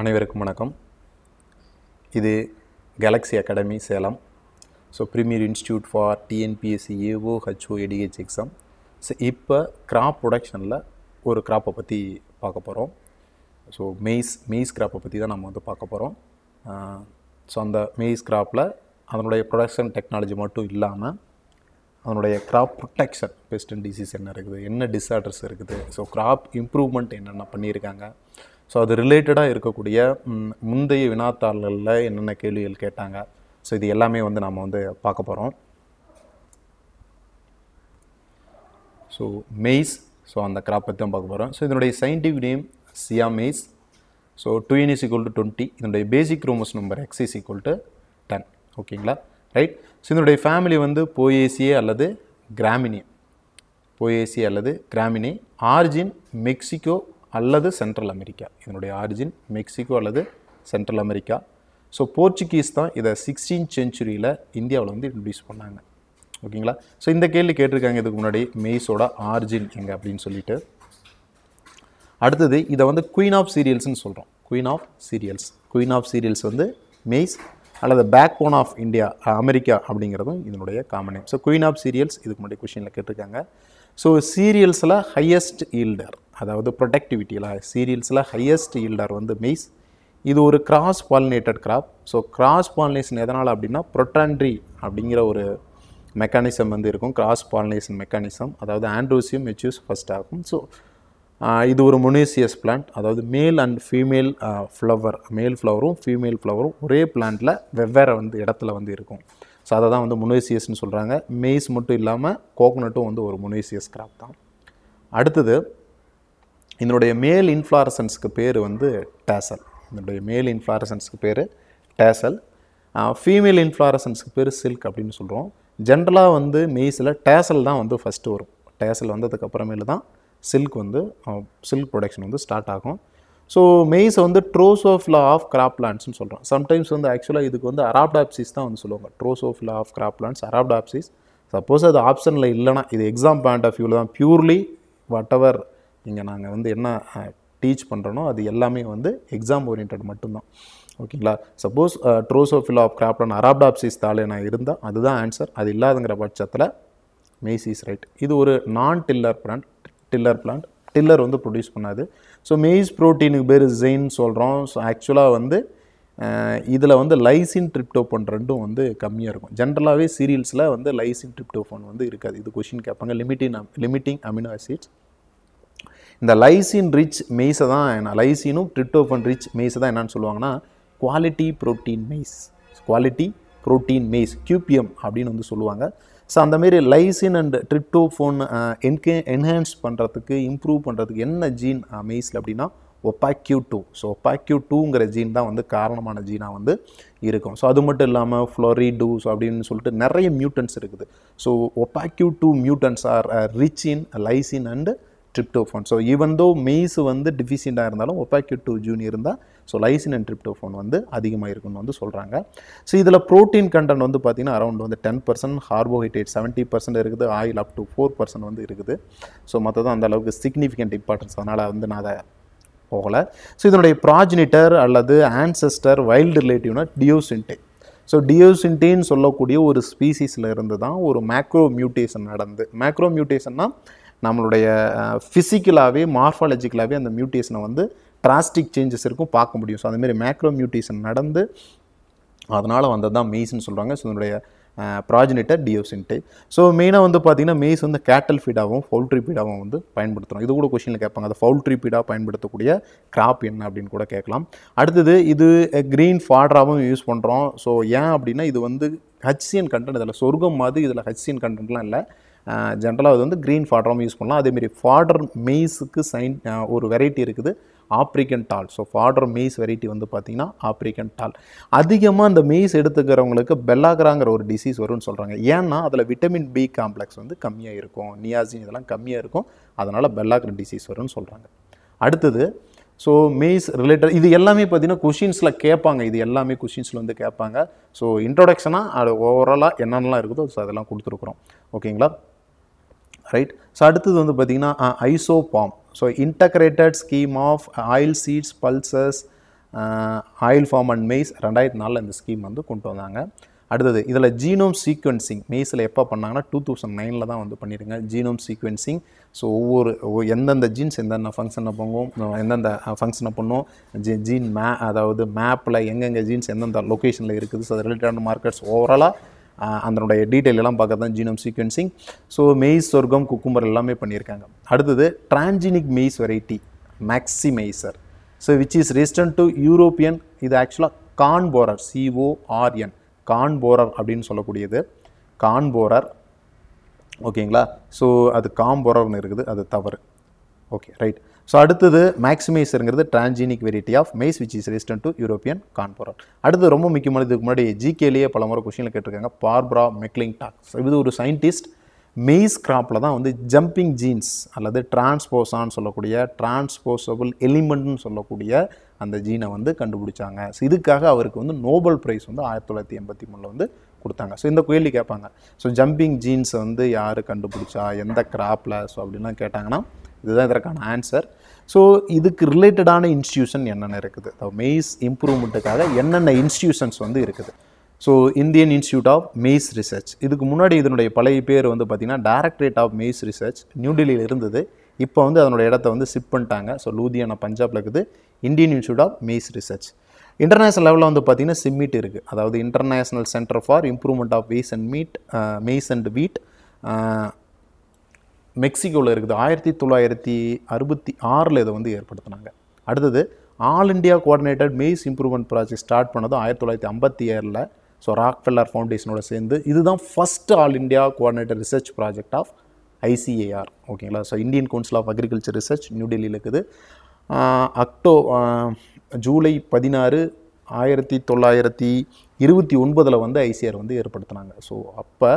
அனைவருக்கும் வணக்கம். இது galaxy academy Salem. So premier institute for TNPSC AO HO ADH exam so இப்போ crop ப்ரொடக்ஷனில் ஒரு கிராப்பை பற்றி பார்க்க போகிறோம் ஸோ மெய்ஸ் மெய்ஸ் கிராப்பை பற்றி தான் நம்ம வந்து பார்க்க போகிறோம் ஸோ அந்த மெய்ஸ் கிராப்பில் அதனுடைய ப்ரொடக்ஷன் டெக்னாலஜி மட்டும் இல்லாமல் அதனுடைய crop protection pest and disease என்ன இருக்குது என்ன டிஸார்டர்ஸ் இருக்குது. ஸோ கிராப் இம்ப்ரூவ்மெண்ட் என்னென்ன பண்ணியிருக்காங்க? ஸோ அது ரிலேட்டடாக இருக்கக்கூடிய முந்தைய வினாத்தாள்களில் என்னென்ன கேள்விகள் கேட்டாங்க? ஸோ இது எல்லாமே வந்து நாம் வந்து பார்க்க போகிறோம் ஸோ மெய்ஸ் ஸோ அந்த கிராப் பற்றி தான் பார்க்க போகிறோம் ஸோ இதனுடைய scientific name Zea mays so two N is equal to twenty இதனுடைய basic ரூமஸ் number X is equal to ten ஓகேங்களா ரைட் ஸோ இதனுடைய ஃபேமிலி வந்து போயேசியே அல்லது கிராமினி போயேசி அல்லது கிராமினி ஆர்ஜின் மெக்சிகோ அல்லது சென்ட்ரல் அமெரிக்கா. இதனுடைய ஆரிஜின் மெக்சிகோ அல்லது central America. So Portuguese தான் இதை சிக்ஸ்டீன் செஞ்சுரியில் இந்தியாவில் வந்து இன்ட்ரடியூஸ் பண்ணாங்க. ஓகேங்களா? ஸோ இந்த கேள்வி கேட்டிருக்காங்க இதுக்கு முன்னாடி மெய்ஸோட ஆர்ஜின் எங்கே அப்படின்னு சொல்லிட்டு. அடுத்தது இதை வந்து குயின் ஆஃப் சீரியல்ஸ்னு சொல்கிறோம் queen of cereals queen of cereals வந்து மெய்ஸ் அல்லது backbone of India America அப்படிங்கிறதும் இதனுடைய common name so queen of cereals இதுக்கு முன்னாடி கொஷினில் கேட்டிருக்காங்க. ஸோ சீரியல்ஸில் ஹையஸ்ட் ஈல்டர் அதாவது ப்ரொடக்டிவிட்டியில் சீரியல்ஸில் ஹையஸ்ட் ஈல்டர் வந்து மெய்ஸ் இது ஒரு cross pollinated crop so cross pollination எதனால் அப்படின்னா ப்ரொட்டான்ட்ரி அப்படிங்கிற ஒரு மெக்கானிசம் வந்து இருக்கும். கிராஸ் பாலினேஷன் மெக்கானிசம் அதாவது ஆண்ட்ரோசியம் மெச்சூஸ் ஃபஸ்ட் ஆகும். ஸோ இது ஒரு மொனேசியஸ் பிளான்ட் அதாவது மேல் அண்ட் ஃபீமேல் ஃப்ளவர் மேல் ஃப்ளவரும் ஃபீமேல் ஃப்ளவரும் ஒரே பிளான்ட்டில் வெவ்வேறு வந்து இடத்துல வந்து இருக்கும். ஸோ அதை தான் வந்து மொனேசியஸ்னு சொல்கிறாங்க மெய்ஸ் மட்டும் இல்லாமல் கோகனட்டும் வந்து ஒரு மொனேசியஸ் கிராப் தான். அடுத்தது இதனுடைய மேல் இன்ஃப்ளாரசன்ஸுக்கு பேர் வந்து டேசல் இதனுடைய மேல் இன்ஃப்ளாரசன்ஸுக்கு பேர் டேசல் ஃபீமேல் இன்ஃப்ளாரசன்ஸுக்கு பேர் சில்க் அப்படின்னு சொல்கிறோம் ஜென்ரலாக வந்து மெய்ஸில் டேசல் தான் வந்து ஃபஸ்ட்டு வரும். டேசல் வந்ததுக்கப்புறமேல தான் சில்க் வந்து சில்க் ப்ரொடக்ஷன் வந்து ஸ்டார்ட் ஆகும். ஸோ மெய்ஸை வந்து ட்ரோசோஃபிலா ஆஃப் கிராப் பிளான்ட்ஸ்னு சொல்கிறோம் சம்டைம்ஸ் வந்து ஆக்சுவலாக இதுக்கு வந்து அராப்டாப்சிஸ் தான் வந்து சொல்லுவாங்க. Drosophila of crop plants Arabidopsis suppose அது ஆப்ஷனில் இல்லைனா இது எக்ஸாம் பாயிண்ட் ஆஃப் வியூவில் தான். பியூர்லி வாட் எவர் இங்கே நாங்கள் வந்து என்ன டீச் பண்ணுறனோ அது எல்லாமே வந்து எக்ஸாம் ஓரியன்ட் மட்டும்தான். ஓகேங்களா சப்போஸ் ட்ரோசோஃபில் ஆஃப் கிராப்டன் அராப்டாப்சிஸ் தாலே நான் இருந்தால் அதுதான் ஆன்சர் அது இல்லாதங்கிற பட்சத்தில் மேசிஸ் ரைட் இது ஒரு non tiller plant tiller plant tiller வந்து ப்ரொடியூஸ் பண்ணாது. ஸோ மெய்ஸ் ப்ரோட்டீனுக்கு பேர் ஜெயின் சொல்கிறோம் ஸோ ஆக்சுவலாக வந்து இதில் வந்து லைசின் ட்ரிப்டோஃபோன் ரெண்டும் வந்து கம்மியாக இருக்கும். ஜென்ரலாகவே சீரியல்ஸில் வந்து லைசின் ட்ரிப்டோஃபோன் வந்து இருக்காது. இது கொஷின் கேட்பாங்க. லிமிட்டிங் லிமிட்டிங் அமினோ ஆசிட்ஸ் இந்த லைசின் ரிச் மெய்ஸை தான் என்ன லைசினும் ட்ரிட்டோஃபன் ரிச் மெய்ஸை தான் என்னன்னு சொல்லுவாங்கன்னா quality protein maize. Quality protein maize QPM அப்படின்னு வந்து சொல்லுவாங்க. ஸோ அந்தமாரி லைசின் அண்ட் ட்ரிப்டோஃபோன் என்கே என்ஹான்ஸ் பண்ணுறதுக்கு இம்ப்ரூவ் பண்ணுறதுக்கு என்ன ஜீன் மெய்ஸில் அப்படின்னா ஒப்பாக்யூ டூ ஸோ ஒப்பாக்யூ டூங்கிற ஜீன் தான் வந்து காரணமான ஜீனாக வந்து இருக்கும். ஸோ அது மட்டும் இல்லாமல் ஃப்ளோரிடூஸ் அப்படின்னு சொல்லிட்டு நிறைய மியூட்டன்ஸ் இருக்குது. So opaque two mutants are rich in lysine and tryptophan so even though maize வந்து டிஃபிஷியண்ட்டாக இருந்தாலும் ஒப்பாக்யூ டூ ஜூன் இருந்தால் ஸோ லைசின் அண்ட் ட்ரிப்டோஃபோன் வந்து அதிகமாக இருக்குன்னு வந்து சொல்கிறாங்க ஸோ இதில் ப்ரோட்டீன் கண்டென்ட் வந்து பார்த்திங்கன்னா அரௌண்ட் வந்து ten percent carbohydrate seventy percent இருக்குது oil up to four percent வந்து இருக்குது. ஸோ மற்றதான் அந்த அளவுக்கு சிக்னிஃபிகண்ட் இம்பார்ட்டன்ஸ் அதனால் வந்து நான் அதை போகலை. ஸோ இதனுடைய ப்ராஜினிட்டர் அல்லது ஆன்செஸ்டர் வைல்டு ரிலேட்டிவ்னா டியோசின்டே ஸோ டியோசின்டேன்னு சொல்லக்கூடிய ஒரு ஸ்பீசிஸில் இருந்து தான் ஒரு மேக்ரோ மியூட்டேஷன் நடந்து மேக்ரோ மியூட்டேஷன்னா நம்மளுடைய ஃபிசிக்கலாகவே மார்ஃபாலஜிக்கலாகவே அந்த மியூட்டேஷனை வந்து டிராஸ்டிக் சேஞ்சஸ் இருக்கும் பார்க்க முடியும். ஸோ அதுமாரி மேக்ரோ மியூட்டேஷன் நடந்து அதனால் வந்தது தான் மெய்ஸ்ன்னு சொல்கிறாங்க ஸோ இதனுடைய ப்ராஜினேட்டர் டியோசின்டே ஸோ மெயினாக வந்து பார்த்திங்கன்னா மெய்ஸ் வந்து கேட்டல் ஃபீடாகவும் ஃபவுல்ட்ரி ஃபீடாகவும் வந்து பயன்படுத்துகிறோம் இது கூட கொஷினில் கேட்பாங்க. அது ஃபவுல்ட்ரி ஃபீடாக பயன்படுத்தக்கூடிய கிராப் என்ன அப்படின்னு கூட கேட்கலாம். அடுத்தது இது க்ரீன் ஃபாட்ராகவும் யூஸ் பண்ணுறோம் ஸோ ஏன் அப்படின்னா இது வந்து ஹச்சியன் கண்டென்ட் இதில் சொர்க்கம் மாதிரி இதில் ஹச்சியன் கண்டென்ட்லாம் இல்லை. ஜென்ரலாக அது வந்து க்ரீன் ஃபாட்ராகவும் யூஸ் பண்ணலாம். அதேமாரி ஃபாடர் மெய்ஸுக்கு சைன் ஒரு வெரைட்டி இருக்குது. African tall so fodder maize variety வந்து பார்த்திங்கன்னா ஆப்ரிக்கன் டால் அதிகமாக இந்த மெய்ஸ் எடுத்துக்கிறவங்களுக்கு பெல்லாகராங்கிற ஒரு டிசீஸ் வரும்னு சொல்கிறாங்க ஏன்னா அதில் விட்டமின் பி காம்ப்ளெக்ஸ் வந்து கம்மியாக இருக்கும். நியாசின் இதெல்லாம் கம்மியாக இருக்கும். அதனால் பெல்லாகர் டிசீஸ் வரும்னு சொல்கிறாங்க அடுத்தது ஸோ மெய்ஸ் ரிலேட்டட் இது எல்லாமே பார்த்தீங்கன்னா கொஷின்ஸில் கேட்பாங்க. இது எல்லாமே கொஷின்ஸில் வந்து கேட்பாங்க. ஸோ இன்ட்ரொடக்ஷனாக அது ஓவராலாக என்னென்னலாம் இருக்குதோ ஸோ அதெல்லாம் கொடுத்துருக்குறோம். ஓகேங்களா ரைட் ஸோ அடுத்தது வந்து பார்த்திங்கன்னா ISOPOM so integrated scheme of oil seeds pulses oil palm and maize ரெண்டாயிரத்தி நாலில் இந்த ஸ்கீம் வந்து கொண்டு வந்தாங்க. அடுத்தது இதில் ஜீனோம் சீக்வென்சிங் மெய்ஸில் எப்போ பண்ணாங்கன்னா டூ தௌசண்ட் நைனில் தான் வந்து பண்ணியிருங்க ஜீனோம் சீக்வென்சிங் ஸோ ஒவ்வொரு எந்தெந்த ஜீன்ஸ் எந்தெந்த ஃபங்க்ஷனை பண்ணும் எந்தெந்த ஃபங்க்ஷனை பண்ணும் ஜீ ஜீன் மே அதாவது மேப்பில் எங்கெங்கே ஜீன்ஸ் எந்தெந்த லொக்கேஷனில் இருக்குது ஸோ அது ரிலேட்டடான மார்க்கெட்ஸ் ஓவராலாக அதனுடைய டீட்டெயில் எல்லாம் பார்க்க தான் genome sequencing so maize sorghum cucumber எல்லாமே பண்ணியிருக்காங்க. அடுத்தது transgenic maize variety Maximizer so which is resistant to European இது ஆக்சுவலாக கான்போரர் சிஓஆர்என் கான்போரர் அப்படின்னு சொல்லக்கூடியது. கான்போரர் ஓகேங்களா ஸோ அது காம்போரர்னு இருக்குது அது தவறு. ஓகே ரைட் ஸோ அடுத்தது மேக்ஸிமைசருங்கிறது transgenic variety of maize which is resistant to European corn borer அடுத்து ரொம்ப முக்கியமான இதுக்கு முன்னாடி ஜிகேலேயே பல முறை கொஷினில் கேட்டிருக்காங்க பார்ப்ரா மெக்லிங் டாக்ஸ் இது ஒரு சயின்டிஸ்ட் மெய்ஸ் கிராப்பில் தான் வந்து ஜம்பிங் ஜீன்ஸ் அல்லது டிரான்ஸ்போஸான்னு சொல்லக்கூடிய டிரான்ஸ்போசபிள் எலிமெண்ட்னு சொல்லக்கூடிய அந்த ஜீனை வந்து கண்டுபிடிச்சாங்க. ஸோ இதுக்காக அவருக்கு வந்து நோபல் ப்ரைஸ் வந்து ஆயிரத்தி தொள்ளாயிரத்தி எண்பத்தி மூணில் வந்து கொடுத்தாங்க. ஸோ இந்த கேள்வி கேட்பாங்க. ஸோ ஜம்பிங் ஜீன்ஸை வந்து யார் கண்டுபிடிச்சா எந்த கிராப்பில் ஸோ அப்படின்லாம் கேட்டாங்கன்னா இதுதான் இதற்கான ஆன்சர் ஸோ இதுக்கு ரிலேட்டடான இன்ஸ்டியூஷன் என்னென்ன இருக்குது? மெய்ஸ் இம்ப்ரூவ்மெண்ட்டுக்காக என்னென்ன இன்ஸ்டியூஷன்ஸ் வந்து இருக்குது? So Indian Institute of Maize Research இதுக்கு முன்னாடி இதனுடைய பழைய பேர் வந்து பார்த்திங்கன்னா டைரக்டரேட் ஆஃப் மெய்ஸ் ரிசர்ச் நியூடெல்லியில் இருந்தது. இப்போ வந்து அதனுடைய இடத்த வந்து ஷிஃப்ட் பண்ணிட்டாங்க. ஸோ லூதியானா பஞ்சாபில் இருக்குது. Indian Institute of Maize Research international லெவலில் வந்து பார்த்திங்கன்னா சிம்மிட் இருக்குது அதாவது international centre for improvement of maize and wheat maize and wheat மெக்சிகோவில் இருக்குது. ஆயிரத்தி தொள்ளாயிரத்தி அறுபத்தி ஆறில் இதை வந்து ஏற்படுத்தினாங்க. அடுத்தது All India coordinated maize improvement project start பண்ணதும் ஆயிரத்தி தொள்ளாயிரத்தி ஐம்பத்தி ஏழில். ஸோ ராக்ஃபெல்லர் ஃபவுண்டேஷனோட சேர்ந்து இதுதான் first All India coordinated research project of ICAR ஓகேங்களா so Indian Council of Agriculture Research New டெல்லியில் இருக்குது. அக்டோ ஜூலை பதினாறு ஆயிரத்தி தொள்ளாயிரத்தி இருபத்தி ஒன்பதில் வந்து ஐசிஆர் வந்து ஏற்படுத்தினாங்க. ஸோ அப்போ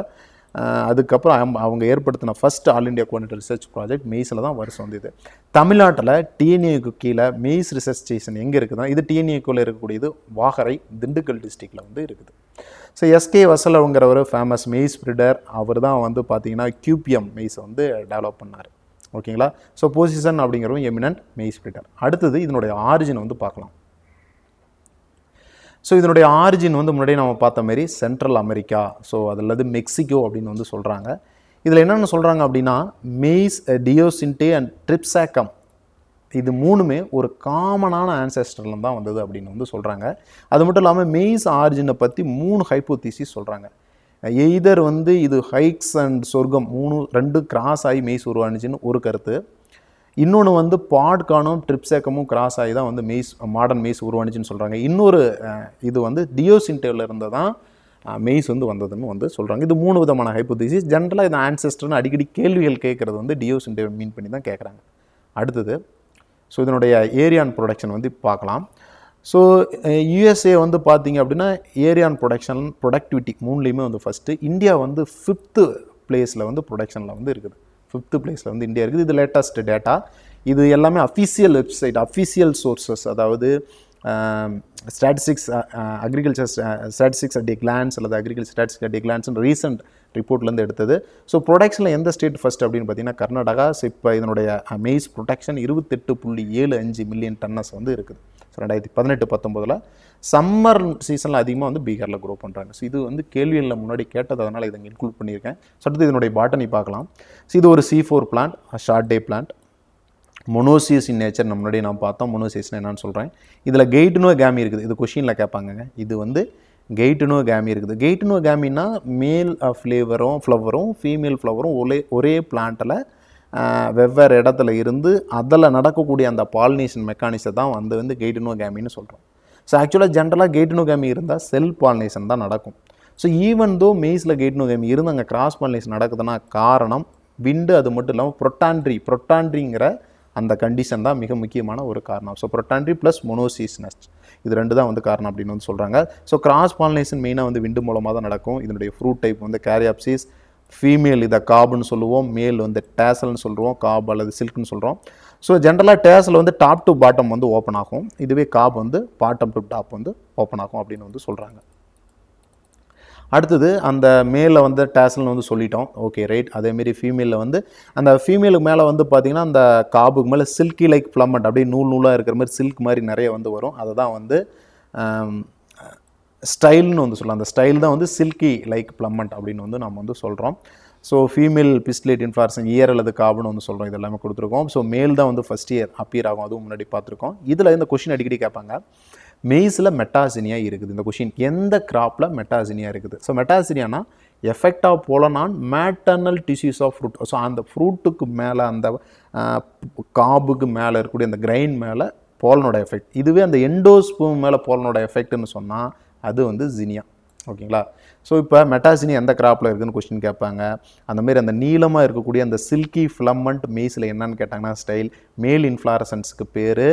அதுக்கப்புறம் அவங்க- ஏற்படுத்தின first All India coordinator research project மெய்ஸில் தான் வருஷம் வந்தது. தமிழ்நாட்டில் டிஎன்ஏக்கு கீழே மெய்ஸ் ரிசர்ச் ஸ்டேஷன் எங்கே இருக்குதுன்னா இது டிஎன்ஏக்குள்ளே இருக்கக்கூடியது வாகரை திண்டுக்கல் டிஸ்ட்ரிக்டில் வந்து இருக்குது. ஸோ எஸ்கே வசலவங்கிறவர் ஃபேமஸ் மெய்ஸ் ஸ்ப்ரிடர் அவர் தான் வந்து பார்த்தீங்கன்னா கியூபிஎம் மெய்ஸை வந்து டெவலப் பண்ணார். ஓகேங்களா ஸோ பொசிஷன் அப்படிங்கிறவங்க எமினன்ட் மெய்ஸ் ஸ்ப்ரிடர் அடுத்தது இதனுடைய ஆரிஜின் வந்து பார்க்கலாம். ஸோ இதனுடைய ஆரிஜின் வந்து முன்னாடியே நம்ம பார்த்த மாதிரி சென்ட்ரல் அமெரிக்கா ஸோ அதில் மெக்சிகோ அப்படின்னு வந்து சொல்கிறாங்க இதில் என்னென்ன சொல்கிறாங்க அப்படின்னா மெய்ஸ் டியோசின்டே அண்ட் ட்ரிப்சாக்கம் இது மூணுமே ஒரு காமனான ஆன்செஸ்டர்ல தான் வந்தது அப்படின்னு வந்து சொல்கிறாங்க அது மட்டும் இல்லாமல் மெய்ஸ் ஆரிஜினை பற்றி மூணு ஹைப்போதீசிஸ் சொல்கிறாங்க எய்தர் வந்து இது ஹைக்ஸ் அண்ட் சொர்க்கம் மூணு ரெண்டு கிராஸ் ஆகி மெய்ஸ் உருவானுச்சுன்னு ஒரு கருத்து. இன்னொன்று வந்து பாட்கானும் ட்ரிப்சேக்கமும் கிராஸ் ஆகி தான் வந்து மெய்ஸ் மாடர்ன் மெய்ஸ் உருவானுச்சுன்னு சொல்கிறாங்க இன்னொரு இது வந்து டியோசின்டேவில் இருந்து தான் மெய்ஸ் வந்து வந்ததுன்னு வந்து சொல்கிறாங்க இது மூணு விதமான ஹைப்போதிசிஸ் ஜென்ரலாக இது ஆன்செஸ்டர்னு அடிக்கடி கேள்விகள் கேட்குறது வந்து டியோசின்டே மீன் பண்ணி தான் கேட்குறாங்க. அடுத்தது ஸோ இதனுடைய ஏரியான் ப்ரொடக்ஷன் வந்து பார்க்கலாம். ஸோ யூஎஸ்ஏ வந்து பார்த்தீங்க அப்படின்னா ஏரியான் ப்ரொடக்ஷன் ப்ரொடக்டிவிட்டி மூணுலேயுமே வந்து ஃபஸ்ட்டு இந்தியா வந்து ஃபிஃப்த்து பிளேஸில் வந்து ப்ரொடக்ஷனில் வந்து இருக்குது. ஃபிஃப்த்து பிளேஸில் வந்து இந்தியா இருக்குது. இது லேட்டஸ்ட் டேட்டா இது எல்லாமே அஃபிஷியல் வெப்சைட் அஃபிஷியல் சோர்சஸ் அதாவது statistics agriculture statistics at glance அல்லது agriculture statistic at glance recent ரிப்போர்ட்லேருந்து எடுத்தது. ஸோ ப்ரொடக்ஷனில் எந்த ஸ்டேட் ஃபஸ்ட் அப்படின்னு பார்த்தீங்கன்னா கர்நாடகா. ஸோ இப்போ இதனுடைய மெய்ஸ் ப்ரொடக்ஷன் இருபத்தெட்டு புள்ளி ஏழு அஞ்சு மில்லியன் டன்னஸ் வந்து இருக்குது. ஸோ ரெண்டாயிரத்தி பதினெட்டு பத்தொம்போதில் சம்மர் சீசனில் அதிகமாக வந்து பீகாரில் க்ரோ பண்ணுறாங்க ஸோ இது வந்து கேள்வியில் முன்னாடி கேட்டது அதனால் இதை இன்க்ளூட் பண்ணியிருக்கேன். ஸோ அடுத்து இதனுடைய பாட்டனி பார்க்கலாம். ஸோ இது ஒரு C four plant short day plant monoecious in nature நம்ம முன்னாடி நான் பார்த்தோம். மொனோசியஸ்னு என்னன்னு சொல்கிறேன் இதில் கெய்ட்னோ கேமி இருக்குது. இது கொஷினில் கேட்பாங்கங்க. இது வந்து கெய்ட்னோ கேமி இருக்குது. கெய்ட்னோ கேமின்னா மேல் ஃப்ளேவரும் ஃப்ளவரும் ஃபீமேல் ஃப்ளவரும் ஒரே ஒரே பிளான்ட்டில் uh, வெவ்வேறு இடத்துல இருந்து அதில் நடக்கக்கூடிய அந்த பாலினேஷன் மெக்கானிசத்தை தான் வந்து வந்து கெய்ட்னோ கேமின்னு சொல்கிறோம் ஸோ ஆக்சுவலாக ஜென்ரலாக கெய்ட்னோ கேமி இருந்தால் செல் பாலினேஷன் தான் நடக்கும். ஸோ ஈவன் தோ மெய்ஸில் கெய்ட்னோ கேமி இருந்து அங்கே கிராஸ் பாலினேஷன் நடக்குதுன்னா காரணம் விண்டு அது மட்டும் இல்லாமல் ப்ரொட்டான்ட்ரி ப்ரொட்டான்ட்ரிங்கிற அந்த கண்டிஷன் தான் மிக முக்கியமான ஒரு காரணம். ஸோ ப்ரொட்டான்ட்ரி ப்ளஸ் மொனோசிஸ்னஸ் இது ரெண்டு தான் வந்து காரணம் அப்படின்னு வந்து சொல்கிறாங்க ஸோ கிராஸ் பாலினேஷன் மெயினாக வந்து விண்டு மூலமாக தான் நடக்கும். இதனுடைய ஃப்ரூட் டைப் வந்து கேரியாப்சிஸ் ஃபீமேல் இதை காபுன்னு சொல்லுவோம். மேல் வந்து டேசல்னு சொல்கிறோம் காப் அல்லது சில்க்னு சொல்கிறோம் ஸோ ஜென்ரலாக டேஸில் வந்து டாப் டு பாட்டம் வந்து ஓப்பன் ஆகும். இதுவே காப் வந்து பாட்டம் டு டாப் வந்து ஓப்பன் ஆகும் அப்படின்னு வந்து சொல்கிறாங்க அடுத்தது அந்த மேலே வந்து டேசல்னு வந்து சொல்லிட்டோம். ஓகே ரைட் அதேமாரி ஃபீமேலில் வந்து அந்த ஃபீமேலுக்கு மேலே வந்து பார்த்திங்கன்னா அந்த காபுக்கு மேலே சில்கி லைக் ஃப்ளம்மட் அப்படியே நூல் நூலாக இருக்கிற மாதிரி சில்க் மாதிரி நிறைய வந்து வரும். அதை தான் வந்து ஸ்டைல்னு வந்து சொல்லலாம். அந்த ஸ்டைல் தான் வந்து சில்கி லைக் ப்ளம்மண்ட் அப்படின்னு வந்து நம்ம வந்து சொல்கிறோம் so female pistillate inflorescence ear அல்லது காபுன்னு வந்து சொல்கிறோம் இது எல்லாமே கொடுத்துருக்கோம். ஸோ மேல் தான் வந்து ஃபஸ்ட் இயர் அப்பியர் ஆகும். அதுவும் முன்னாடி பார்த்துருக்கோம். இதில் இந்த கொஷின் அடிக்கடி கேட்பாங்க. மெய்ஸில் மெட்டாசினியா இருக்குது. இந்த கொஷின் எந்த கிராப்பில் மெட்டாசினியா இருக்குது? So மெட்டாசினியானா effect of pollen on maternal tissues of fruit so அந்த ஃப்ரூட்டுக்கு மேலே அந்த காபுக்கு மேலே இருக்கக்கூடிய அந்த கிரைன் மேலே போலனோட எஃபெக்ட் இதுவே அந்த எண்டோஸ்பூம் மேலே போலனோட எஃபெக்ட்னு சொன்னால் அது வந்து ஜினியா ஓகேங்களா? ஸோ இப்போ மெட்டாசினி எந்த கிராப்பில் இருக்குதுன்னு கொஸ்டின் கேட்பாங்க. அந்த மாதிரி அந்த நீளமாக இருக்கக்கூடிய அந்த சில்கி ஃபிலமெண்ட் மெய்ஸில் என்னன்னு கேட்டாங்கன்னா ஸ்டைல் மேல் இன்ஃப்ளாரசன்ஸுக்கு பேர்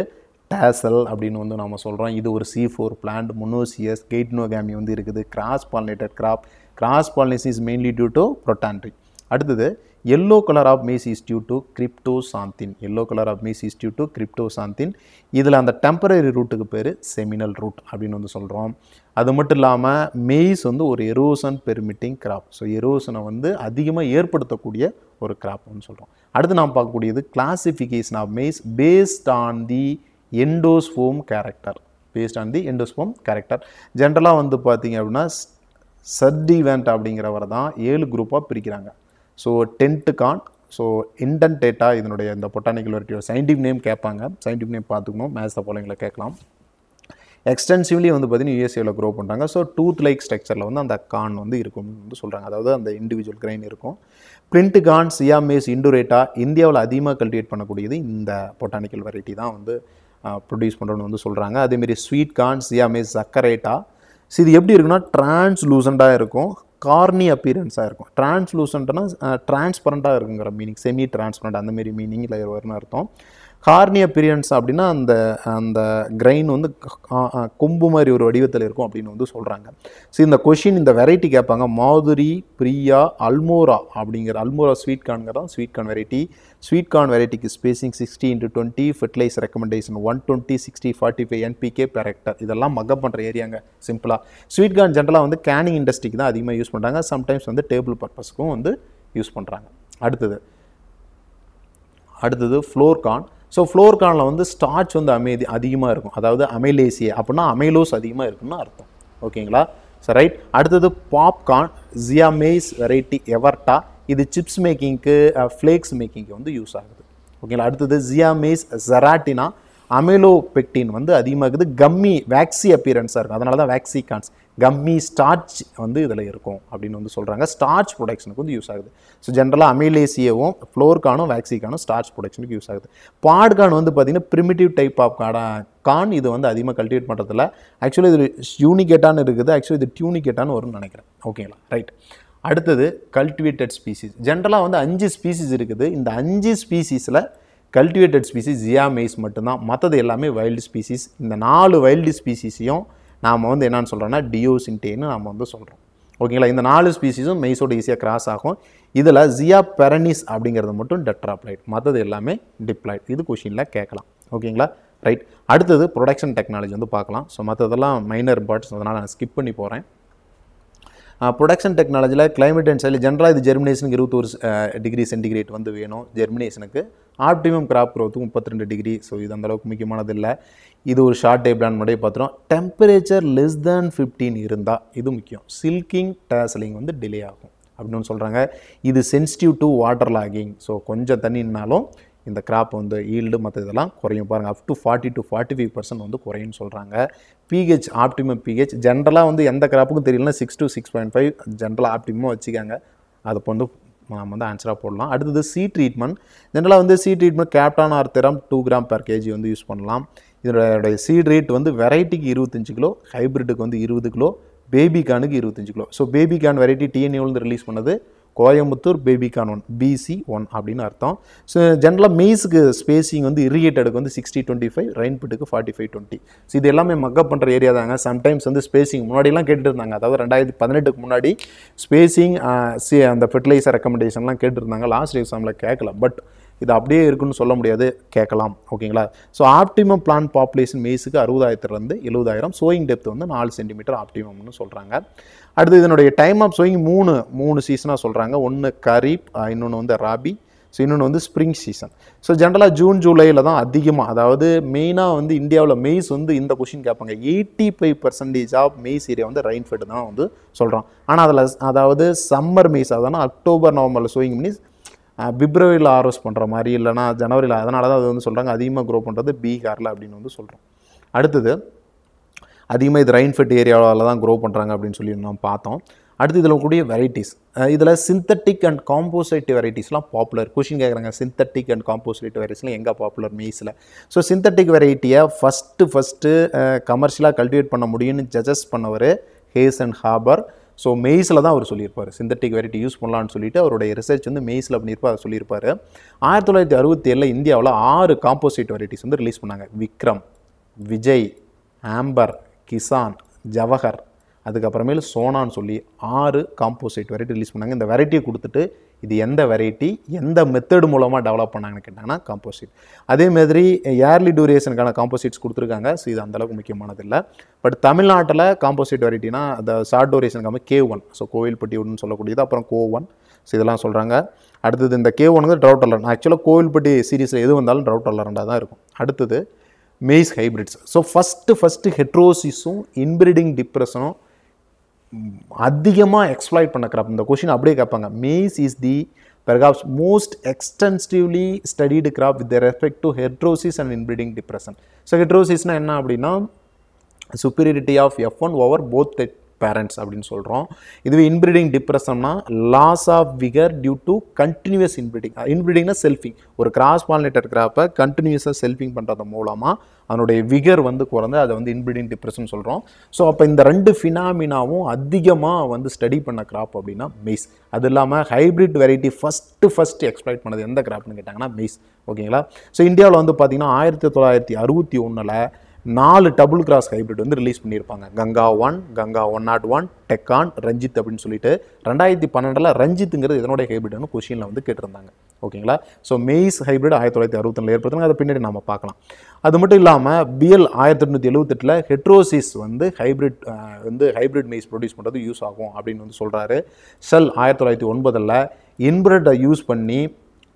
டேசல் அப்படின்னு வந்து நம்ம சொல்கிறோம் இது ஒரு C four plant monoecious geitonogamy வந்து இருக்குது. Cross pollinated crop cross pollination is mainly due to protandry அடுத்தது yellow colour of maize is due cryptoxanthin yellow colour of maize is due to cryptoxanthin இதில் அந்த டெம்பரரி ரூட்டுக்கு பேர் seminal root அப்படின்னு வந்து சொல்கிறோம் அது மட்டும் இல்லாமல் மெய்ஸ் வந்து ஒரு எரோசன் பெர்மிட்டிங் கிராப் ஸோ எரோசனை வந்து அதிகமாக ஏற்படுத்தக்கூடிய ஒரு கிராப்னு சொல்கிறோம் அடுத்து நாம் பார்க்கக்கூடியது classification of maize based on the endosperm character based on the endosperm character ஜென்ரலாக வந்து பார்த்தீங்க அப்படின்னா சர்டிவெண்ட் அப்படிங்கிறவரை தான் ஏழு குரூப்பாக பிரிக்கிறாங்க. So dent corn so indentata இதனுடைய இந்த பொட்டானிக்கல் வெரைட்டியோட சயின்டிஃபிக் நேம் கேட்பாங்க. சயின்டிஃபிக் நேம் பார்த்துக்கணும். மேத்ஸ் போலங்களை கேட்கலாம். எக்ஸ்டென்சிவ்லி வந்து பார்த்தீங்கன்னா யூஎஸ்ஏவில் க்ரோ பண்ணுறாங்க ஸோ டூத் லைக் ஸ்ட்ரக்சரில் வந்து அந்த கான் வந்து இருக்கும்னு வந்து சொல்கிறாங்க அதாவது அந்த இண்டிவிஜுவல் கிரைன் இருக்கும். பிரிண்ட் கான் சியாமேஸ் இண்டுரேட்டா இந்தியாவில் அதிகமாக கல்டிவேட் பண்ணக்கூடியது இந்த பொட்டானிக்கல் வெரைட்டி தான் வந்து ப்ரொடியூஸ் பண்ணுறோன்னு வந்து சொல்கிறாங்க அதேமாரி sweet corn Zea mays saccharata so இது எப்படி இருக்குன்னா டிரான்ஸ்லூசண்டாக இருக்கும். கார்னி அப்பியரன்ஸாக இருக்கும். டிரான்ஸ்லூசன்ட்னா டிரான்ஸ்பரண்ட்டாக இருக்குங்கிற மீனிங் செமி டிரான்ஸ்பரண்ட் அந்தமாரி மீனிங்கில் வரும்னு அர்த்தம். கார்னிய பிரியன்ஸ் அப்படின்னா அந்த அந்த கிரைன் வந்து கொம்பு மாதிரி ஒரு வடிவத்தில் இருக்கும் அப்படின்னு வந்து சொல்கிறாங்க ஸோ இந்த கொஷின் இந்த வெரைட்டி கேட்பாங்க. மாதுரி பிரியா அல்மோரா அப்படிங்கிற Almora sweet கார்னுங்கிறதான் sweet corn variety sweet corn வெரைட்டிக்கு spacing sixty into twenty fertilise recommendation one twenty sixty forty five NPK per hectare இதெல்லாம் மக்கப் பண்ணுற ஏரியாங்க சிம்பிளாக ஸ்வீட் கார்ன் ஜென்ரலாக வந்து கேனிங் இண்டஸ்ட்ரிக்கு தான் அதிகமாக யூஸ் பண்ணுறாங்க சம்டைம்ஸ் வந்து டேபிள் பர்பஸ்க்கும் வந்து யூஸ் பண்ணுறாங்க அடுத்தது அடுத்தது ஃப்ளோர் கார்ன் ஸோ ஃப்ளோர் கார்னில் வந்து ஸ்டார்ச் வந்து அமைதி அதிகமாக இருக்கும். அதாவது அமைலேசிய அப்படின்னா அமைலோஸ் அதிகமாக இருக்கும்னு அர்த்தம். ஓகேங்களா ஸோ ரைட் அடுத்தது popcorn Zea mays variety everta இது சிப்ஸ் மேக்கிங்க்கு ஃப்ளேக்ஸ் மேக்கிங்க்கு வந்து யூஸ் ஆகுது. ஓகேங்களா அடுத்தது ஜியாமேஸ் ஜெராட்டினா அமிலோபெக்டின் வந்து அதிகமாக இருக்குது கம்மி வேக்சி அப்பியரன்ஸாக இருக்கும். அதனால தான் வேக்சிகான்ஸ் கம்மி ஸ்டார்ச் வந்து இதில் இருக்கும் அப்படின்னு வந்து சொல்கிறாங்க ஸ்டார்ச் ப்ரொடக்ஷனுக்கு வந்து யூஸ் ஆகுது. ஸோ ஜென்ரலாக அமிலேசியவும் ஃப்ளோர்கானும் வேக்சிகானும் ஸ்டார்ச் ப்ரொடக்ஷனுக்கு யூஸ் ஆகுது. பாட்கான் வந்து பார்த்திங்கன்னா ப்ரிமிட்டிவ் டைப் ஆஃப் காடா கான் இது வந்து அதிகமாக கல்டிவேட் பண்ணுறதில்ல ஆக்சுவலி இது யூனிகேட்டான்னு இருக்குது. ஆக்சுவலி இது டியூனிகேட்டான்னு வரும்னு நினைக்கிறேன். ஓகேங்களா ரைட் அடுத்தது கல்டிவேட்டட் ஸ்பீசிஸ் ஜென்ரலாக வந்து அஞ்சு ஸ்பீசிஸ் இருக்குது. இந்த அஞ்சு ஸ்பீசிஸில் கல்டிவேட்டட் ஸ்பீசிஸ் ஜியா மெய்ஸ் மட்டும்தான். மற்றது எல்லாமே வைல்டு ஸ்பீசிஸ் இந்த நாலு வைல்டு ஸ்பீசிஸையும் நாம் வந்து என்னென்னு சொல்கிறோன்னா டியோசின்டேன்னு நம்ம வந்து சொல்கிறோம் ஓகேங்களா இந்த நாலு ஸ்பீசிஸும் மெய்ஸோட ஈஸியாக கிராஸ் ஆகும். இதில் ஜியா பெரனிஸ் அப்படிங்கிறது மட்டும் டெட்ராப்ளைட் மற்றது எல்லாமே டிப்ளாய்ட் இது கொஷினில் கேட்கலாம். ஓகேங்களா ரைட் அடுத்தது ப்ரொடக்ஷன் டெக்னாலஜி வந்து பார்க்கலாம். ஸோ மற்றதெல்லாம் மைனர் இம்பார்ட்டன்ஸ் அதனால் நான் ஸ்கிப் பண்ணி போகிறேன் ப்ரொடக்ஷன் டெக்னாலஜியில் கிளைமேட் அண்ட் சைல் ஜென்ரலாக இது ஜெர்மினேஷனுக்கு இருபத்தொரு டிகிரி சென்டிகிரேட் வந்து வேணும். ஜெர்மினேஷனுக்கு ஆப்டிமம் கிராப் க்ரோத்து முப்பத்தி ரெண்டு டிகிரி ஸோ இது அந்தளவுக்கு முக்கியமானது இல்லை இது ஒரு ஷார்ட் டே பிளான் முறையை பார்த்துரும் டெம்பரேச்சர் லெஸ் தேன் ஃபிஃப்டீன் இருந்தால் இது முக்கியம். சில்கிங் டேசலிங் வந்து டிலே ஆகும் அப்படின்னு சொல்கிறாங்க இது sensitive to water logging so கொஞ்சம் தண்ணினாலும் இந்த கிராப் வந்து ஈல்டு மற்ற இதெல்லாம் குறையும். பாருங்கள் up to forty to forty five percent வந்து குறையும்னு சொல்கிறாங்க பிஹெச் ஆப்டிமம் பிஹெச் ஜென்ரலாக வந்து எந்த கிராப்புக்கும் தெரியலனா six to six point five ஜென்ரலாக ஆப்டிமமாக வச்சுக்காங்க. அதை வந்து நம்ம வந்து ஆன்சராக போடலாம். அடுத்தது சி ட்ரீட்மெண்ட் ஜென்ரலாக வந்து seed treatment captan or thiram two gram per kg வந்து யூஸ் பண்ணலாம். இதனுடைய சீட் ரேட் வந்து வெரைட்டிக்கு இருபத்தஞ்சு கிலோ ஹைப்ரிட்டுக்கு வந்து இருபது கிலோ பேபிகானுக்கு இருபத்தஞ்சு kilo. So baby corn variety டிஎன்ஏலேருந்து release பண்ணது Coimbatore baby corn one BC one அப்படின்னு அர்த்தம். ஸோ ஜென்ரலாக மெய்ஸுக்கு ஸ்பேசிங் வந்து இரிகேட்டடுக்கு வந்து சிக்ஸ்டி டுவெண்ட்டி ஃபைவ் ரெயின்புட்டுக்கு ஃபார்ட்டி ஃபைவ் டுவெண்ட்டி ஸோ இது எல்லாமே மக்கப் பண்ணுற ஏரியா தாங்க. சம்டைம்ஸ் வந்து ஸ்பேசிங் முன்னாடிலாம் கேட்டுருந்தாங்க. அதாவது ரெண்டாயிரத்தி பதினெட்டுக்கு முன்னாடி ஸ்பேசிங் சி அந்த ஃபெர்டிலைசர் ரெக்கமெண்டேஷன்லாம் கேட்டுருந்தாங்க. லாஸ்ட் எக்ஸாமில் கேட்கல பட் இது அப்படியே இருக்குன்னு சொல்ல முடியாது. கேட்கலாம் ஓகேங்களா ஸோ ஆப்டிமம் பிளான் பாப்புலேஷன் மெய்ஸுக்கு அறுபதாயிரத்துலேருந்து எழுபதாயிரம். சோயிங் டெப்த் வந்து நாலு சென்டிமீட்டர் ஆப்டிமம்னு சொல்கிறாங்க அடுத்து இதனுடைய டைம் ஆஃப் சோயிங் மூணு மூணு சீசனாக சொல்கிறாங்க ஒன்று கரீப் இன்னொன்று வந்து ராபி. ஸோ இன்னொன்று வந்து ஸ்ப்ரிங் சீசன் ஸோ ஜென்ரலாக ஜூன் ஜூலையில் தான் அதிகமாக அதாவது மெயினாக வந்து இந்தியாவில் மெய்ஸ் வந்து இந்த கொஷின் கேட்பாங்க. Eighty five percentage of maize area வந்து ரெயின்ஃபெட் தான் வந்து சொல்கிறோம் ஆனால் அதில் அதாவது சம்மர் மெய்ஸ் அதான அக்டோபர் நவம்பரில் சோயிங் மீன்ஸ் பிப்ரவரியில் ஹார்வெஸ்ட் பண்ணுற மாதிரி இல்லைனா ஜனவரியில் அதனால தான் அது வந்து சொல்கிறாங்க அதிகமாக க்ரோ பண்ணுறது பீகாரில் அப்படின்னு வந்து சொல்கிறோம் அடுத்தது அதிகமாக இது ரெயின்ஃபெட் ஏரியாவில் தான் க்ரோ பண்ணுறாங்க அப்படின்னு சொல்லி நம்ம பார்த்தோம். அடுத்து இதில் கூடிய வெரைட்டிஸ் இதில் சிந்தட்டிக் அண்ட் காம்போசைட் வெரைட்டிஸ்லாம் பாப்புலர் கொஷின் கேட்குறாங்க சிந்தட்டிக் அண்ட் காம்போசைட் வெரைட்டிஸ்லாம் எங்கே பாப்புலர் மெய்ஸில் ஸோ சிந்தட்டிக் வெரைட்டியை ஃபஸ்ட்டு ஃபஸ்ட்டு கமர்ஷியலாக கல்டிவேட் பண்ண முடியும்னு ஜட்ஜஸ் பண்ணவர் ஹேஸ் அண்ட் ஹாபர் ஸோ மெய்ஸில் தான் அவர் சொல்லியிருப்பார். சிந்தட்டிக் வெரைட்டி யூஸ் பண்ணலான்னு சொல்லிட்டு அவருடைய ரிசர்ச் வந்து மெய்ஸில் பண்ணியிருப்பார் அவர் சொல்லியிருப்பார். ஆயிரத்தி தொள்ளாயிரத்தி அறுபத்தி ஏழில் இந்தியாவில் ஆறு காம்போசைட் வெரைட்டிஸ் வந்து ரிலீஸ் பண்ணாங்க. விக்ரம் விஜய் ஆம்பர் கிசான் ஜவஹர் அதுக்கப்புறமேல் சோனான்னு சொல்லி ஆறு காம்போசைட் வெரைட்டி ரிலீஸ் பண்ணாங்க. இந்த வெரைட்டியை கொடுத்துட்டு இது எந்த வெரைட்டி எந்த மெத்தடு மூலமாக டெவலப் பண்ணாங்கன்னு கேட்டாங்கன்னா காம்போசிட் அதே மாதிரி ஏர்லி டூரேஷனுக்கான காம்போசிட்ஸ் கொடுத்துருக்காங்க. ஸோ இது அந்தளவுக்கு முக்கியமானது இல்லை பட் தமிழ்நாட்டில் காம்போசிட் வெரைட்டினா அந்த ஷார்ட் டூரேஷனுக்காக கே ஒன். ஸோ கோவில்பட்டி ஒன்று சொல்லக்கூடியது. அப்புறம் கோ ஒன். ஸோ இதெல்லாம் சொல்கிறாங்க அடுத்தது இந்த கே ஒன் வந்து ட்ரவுட் அலர்ன் ஆக்சுவலாக கோவில்பட்டி சீரீஸில் எது வந்தாலும் ட்ரவுட் அலர்ண்டாக தான் இருக்கும். அடுத்தது maize hybrids so first first ஹெட்ரோசிஸும் inbreeding டிப்ரெஷனும் அதிகமாக எக்ஸ்ப்ளாய்ட் பண்ண கிராப் இந்த கொஷின் அப்படியே கேட்பாங்க. Maize is the perhaps most extensively studied crop with respect to heterosis and inbreeding depression so ஹெட்ரோசிஸ்னால் என்ன அப்படின்னா superiority of F one over both parents அப்படின்னு சொல்கிறோம் இதுவே inbreeding டிப்ரெஷன்னா loss of vigour due to continuous inbreeding இன்பிரிடிங்னா selfing ஒரு cross pollinator கிராப்பை கண்டினியூஸாக selfing பண்ணுறது மூலமாக அதனுடைய விகர் வந்து குறைந்து அதை வந்து இன்பிரிடிங் டிப்ரெஷன் சொல்கிறோம் ஸோ அப்போ இந்த ரெண்டு ஃபினாமினாவும் அதிகமாக வந்து ஸ்டடி பண்ண கிராப் அப்படின்னா மெய்ஸ் அது இல்லாமல் hybrid variety first first exploit பண்ணது எந்த கிராப்னு கேட்டாங்கன்னா மெய்ஸ் ஓகேங்களா? ஸோ இந்தியாவில் வந்து பார்த்திங்கன்னா ஆயிரத்தி தொள்ளாயிரத்தி அறுபத்தி ஒன்றில் நாலு டபுள் கிராஸ் ஹைப்ரிட் வந்து ரிலீஸ் பண்ணியிருப்பாங்க. Ganga one Ganga one nought one Deccan Ranjit அப்படின்னு சொல்லிட்டு ரெண்டாயிரத்தி பன்னெண்டில் ரஞ்சித்துங்கிறது இதனுடைய ஹைப்ரிட்னு கொஷினில் வந்து கேட்டிருந்தாங்க. ஓகேங்களா? ஸோ மெய்ஸ் ஹைப்ரிட் ஆயிரத்தி தொள்ளாயிரத்தி அறுபத்தொன்னில் ஏற்படுத்தினாங்க அதை பின்னாடி நம்ம பார்க்கலாம். அது மட்டும் இல்லாமல் பிஎல் ஆயிரத்தி எட்நூற்றி எழுபத்தெட்டில் ஹெட்ரோசிஸ் வந்து ஹைப்ரிட் வந்து ஹைப்ரிட் மெய்ஸ் ப்ரொடியூஸ் பண்ணுறது யூஸ் ஆகும் அப்படின்னு வந்து சொல்கிறாரு செல் ஆயிரத்தி தொள்ளாயிரத்தி ஒன்பதில் இன்பிரட்டை யூஸ் பண்ணி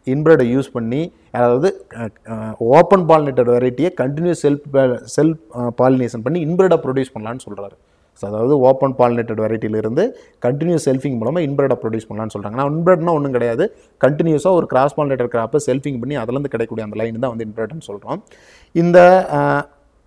இன்பிரடை யூஸ் பண்ணி அதாவது ஓப்பன் பாலினேட்டட் வெரைட்டியை கண்டினியூஸ் செல்ஃப் செல்ஃப் பாலினேஷன் பண்ணி இன்பிரடை ப்ரொடியூஸ் பண்ணலான்னு சொல்கிறாரு ஸோ அதாவது ஓப்பன் பாலினேட்டட் வெரைட்டியிலிருந்து கண்டினியூஸ் செல்ஃபிங் மூலமாக இன்பிரடை ப்ரொடியூஸ் பண்ணலான்னு சொல்கிறாங்க நான் இன்பிரட்னா ஒன்றும் கிடையாது. கண்டினியூஸாக ஒரு கிராஸ் பாலினேட்டர் கிராப்பை செல்ஃபிங் பண்ணி அதுலேருந்து கிடைக்கக்கூடிய அந்த லைன் தான் வந்து இன்பிரட்னு சொல்கிறோம் இந்த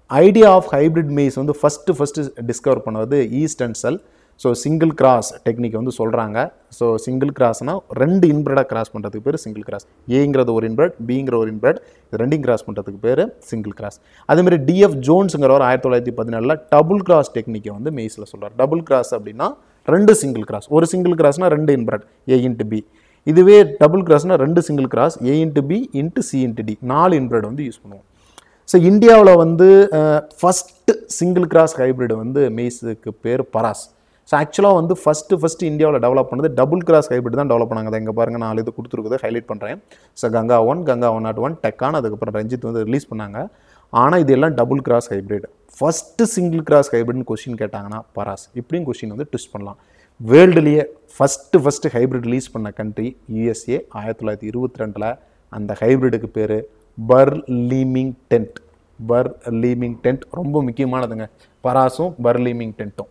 ஐடியா ஆஃப் ஹைப்ரிட் மெய்ஸ் வந்து ஃபஸ்ட்டு ஃபஸ்ட்டு டிஸ்கவர் பண்ணுவது East and Shull so single cross technique வந்து சொல்கிறாங்க ஸோ சிங்கிள் கிராஸ்னால் ரெண்டு இன்பிரடாக கிராஸ் பண்ணுறதுக்கு பேர் சிங்கிள் கிராஸ் ஏங்கிறது ஒரு இன்பிரட் பிங்கிற ஒரு இன்பிரட் இது ரெண்டையும் கிராஸ் பண்ணுறதுக்கு பேர் சிங்கிள் கிராஸ் அதேமாதிரி டிஎஃப் ஜோன்ஸுங்கிறவர் ஆயிரத்தி தொள்ளாயிரத்தி பதினாலில் டபுள் கிராஸ் டெக்னிக்கை வந்து மெய்ஸில் சொல்கிறார் டபுள் கிராஸ் அப்படின்னா ரெண்டு சிங்கிள் கிராஸ் ஒரு சிங்கிள் கிராஸ்னால் ரெண்டு இன்பிரட் ஏ இன்ட்டு பி இதுவே டபுள் கிராஸ்னால் ரெண்டு single cross A into B into C into D நாலு இன்பிரட் வந்து யூஸ் பண்ணுவோம். ஸோ இந்தியாவில் வந்து ஃபஸ்ட்டு சிங்கிள் கிராஸ் ஹைப்ரிட் வந்து மெய்ஸுக்கு பேர் பராஸ். ஸோ ஆக்சுவலாக வந்து ஃபஸ்ட்டு ஃபஸ்ட்டு இந்தியாவில் டெவலப் பண்ணது டபுள் கிராஸ் ஹைப்ரிட் தான் டெவலப் பண்ணாங்க. அதை இங்கே பாருங்கள் நான் இது கொடுத்துருக்குது ஹைலைட் பண்ணுறேன் so Ganga one Ganga one nought one Deccan அதுக்கப்புறம் ரஞ்சித் வந்து ரிலீஸ் பண்ணாங்க. ஆனால் இது எல்லாம் double cross hybrid first single cross ஹைப்ரிட்னு question கேட்டாங்கன்னா பராஸ். இப்படியும் கொஷின் வந்து ட்விஸ்ட் பண்ணலாம். வேர்ல்டுலேயே ஃபஸ்ட்டு ஃபஸ்ட்டு ஹைப்ரிட் ரிலீஸ் பண்ண கண்ட்ரி யூஎஸ்ஏ ஆயிரத்தி தொள்ளாயிரத்தி இருபத்தி ரெண்டில் அந்த ஹைப்ரிடுக்கு பேர் Burr Leaming dent Burr Leaming dent ரொம்ப முக்கியமானதுங்க. பராஸும் பர் லீமிங் டென்ட்டும்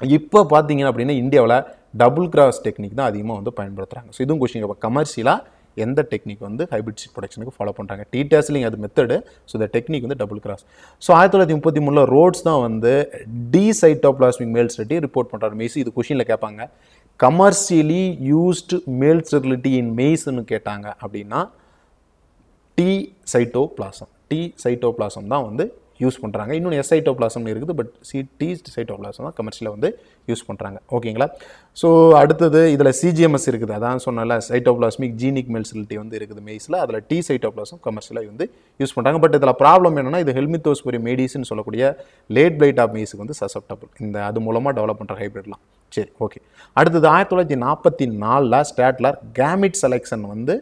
இப்போ பார்த்தீங்க அப்படின்னா இந்தியாவில் டபுள் கிராஸ் டெக்னிக் தான் அதிகமாக வந்து பயன்படுத்துகிறாங்க ஸோ இதுவும் கொஸ்டின் இப்போ கமர்ஷியலாக எந்த டெக்னிக் வந்து ஹைபிரிட் சீட் ப்ரொடக்ஷனுக்கு ஃபாலோ பண்ணுறாங்க டி டேஸ்லிங் அது மெத்தடு ஸோ இந்த டெக்னிக் வந்து டபுள் கிராஸ் ஸோ ஆயிரத்தி தொள்ளாயிரத்தி முப்பத்தி மூணில் ரோட்ஸ் தான் வந்து டி சைட்டோபிளாஸ்மிக் மேல் ஸ்டெட்டி ரிப்போர்ட் பண்ணுறாரு மெய்ஸ் இது கொஷினில் கேட்பாங்க. Commercially used male sterility in மெய்ஸ்னு கேட்டாங்க அப்படின்னா டி சைட்டோபிளாசம் டி சைட்டோபிளாசம் தான் வந்து யூஸ் பண்ணுறாங்க இன்னொன்று எஸ்ஐட்டோபிளாசம்னு இருக்குது பட் சி டி சைட்டோபிளாசம் தான் கமர்ஷியலில் வந்து யூஸ் பண்ணுறாங்க ஓகேங்களா? ஸோ அடுத்தது இதில் சிஜிஎம்எஸ் இருக்குது. அதான் சொன்னால சைட்டோபிளாஸ்மிக் ஜீனிக் மெல்சிலிட்டி வந்து இருக்குது மெய்ஸில். அதில் டி சைட்டோபிளாசம் கமர்ஷியலாக வந்து யூஸ் பண்ணுறாங்க பட் இதில் ப்ராப்ளம் என்னென்னா இது ஹெல்மித்தோஸ்புரி மேடிஸ்ன்னு சொல்லக்கூடிய லேட் பிளைட் ஆஃப் மெய்ஸுக்கு வந்து சசப்டபிள் இந்த அது மூலமாக டெவலப் பண்ணுற ஹைப்ரிட்லாம் சரி ஓகே. அடுத்தது ஆயிரத்தி தொள்ளாயிரத்தி நாற்பத்தி நாலில் ஸ்டாட்லர் கேமிட் செலெக்ஷன் வந்து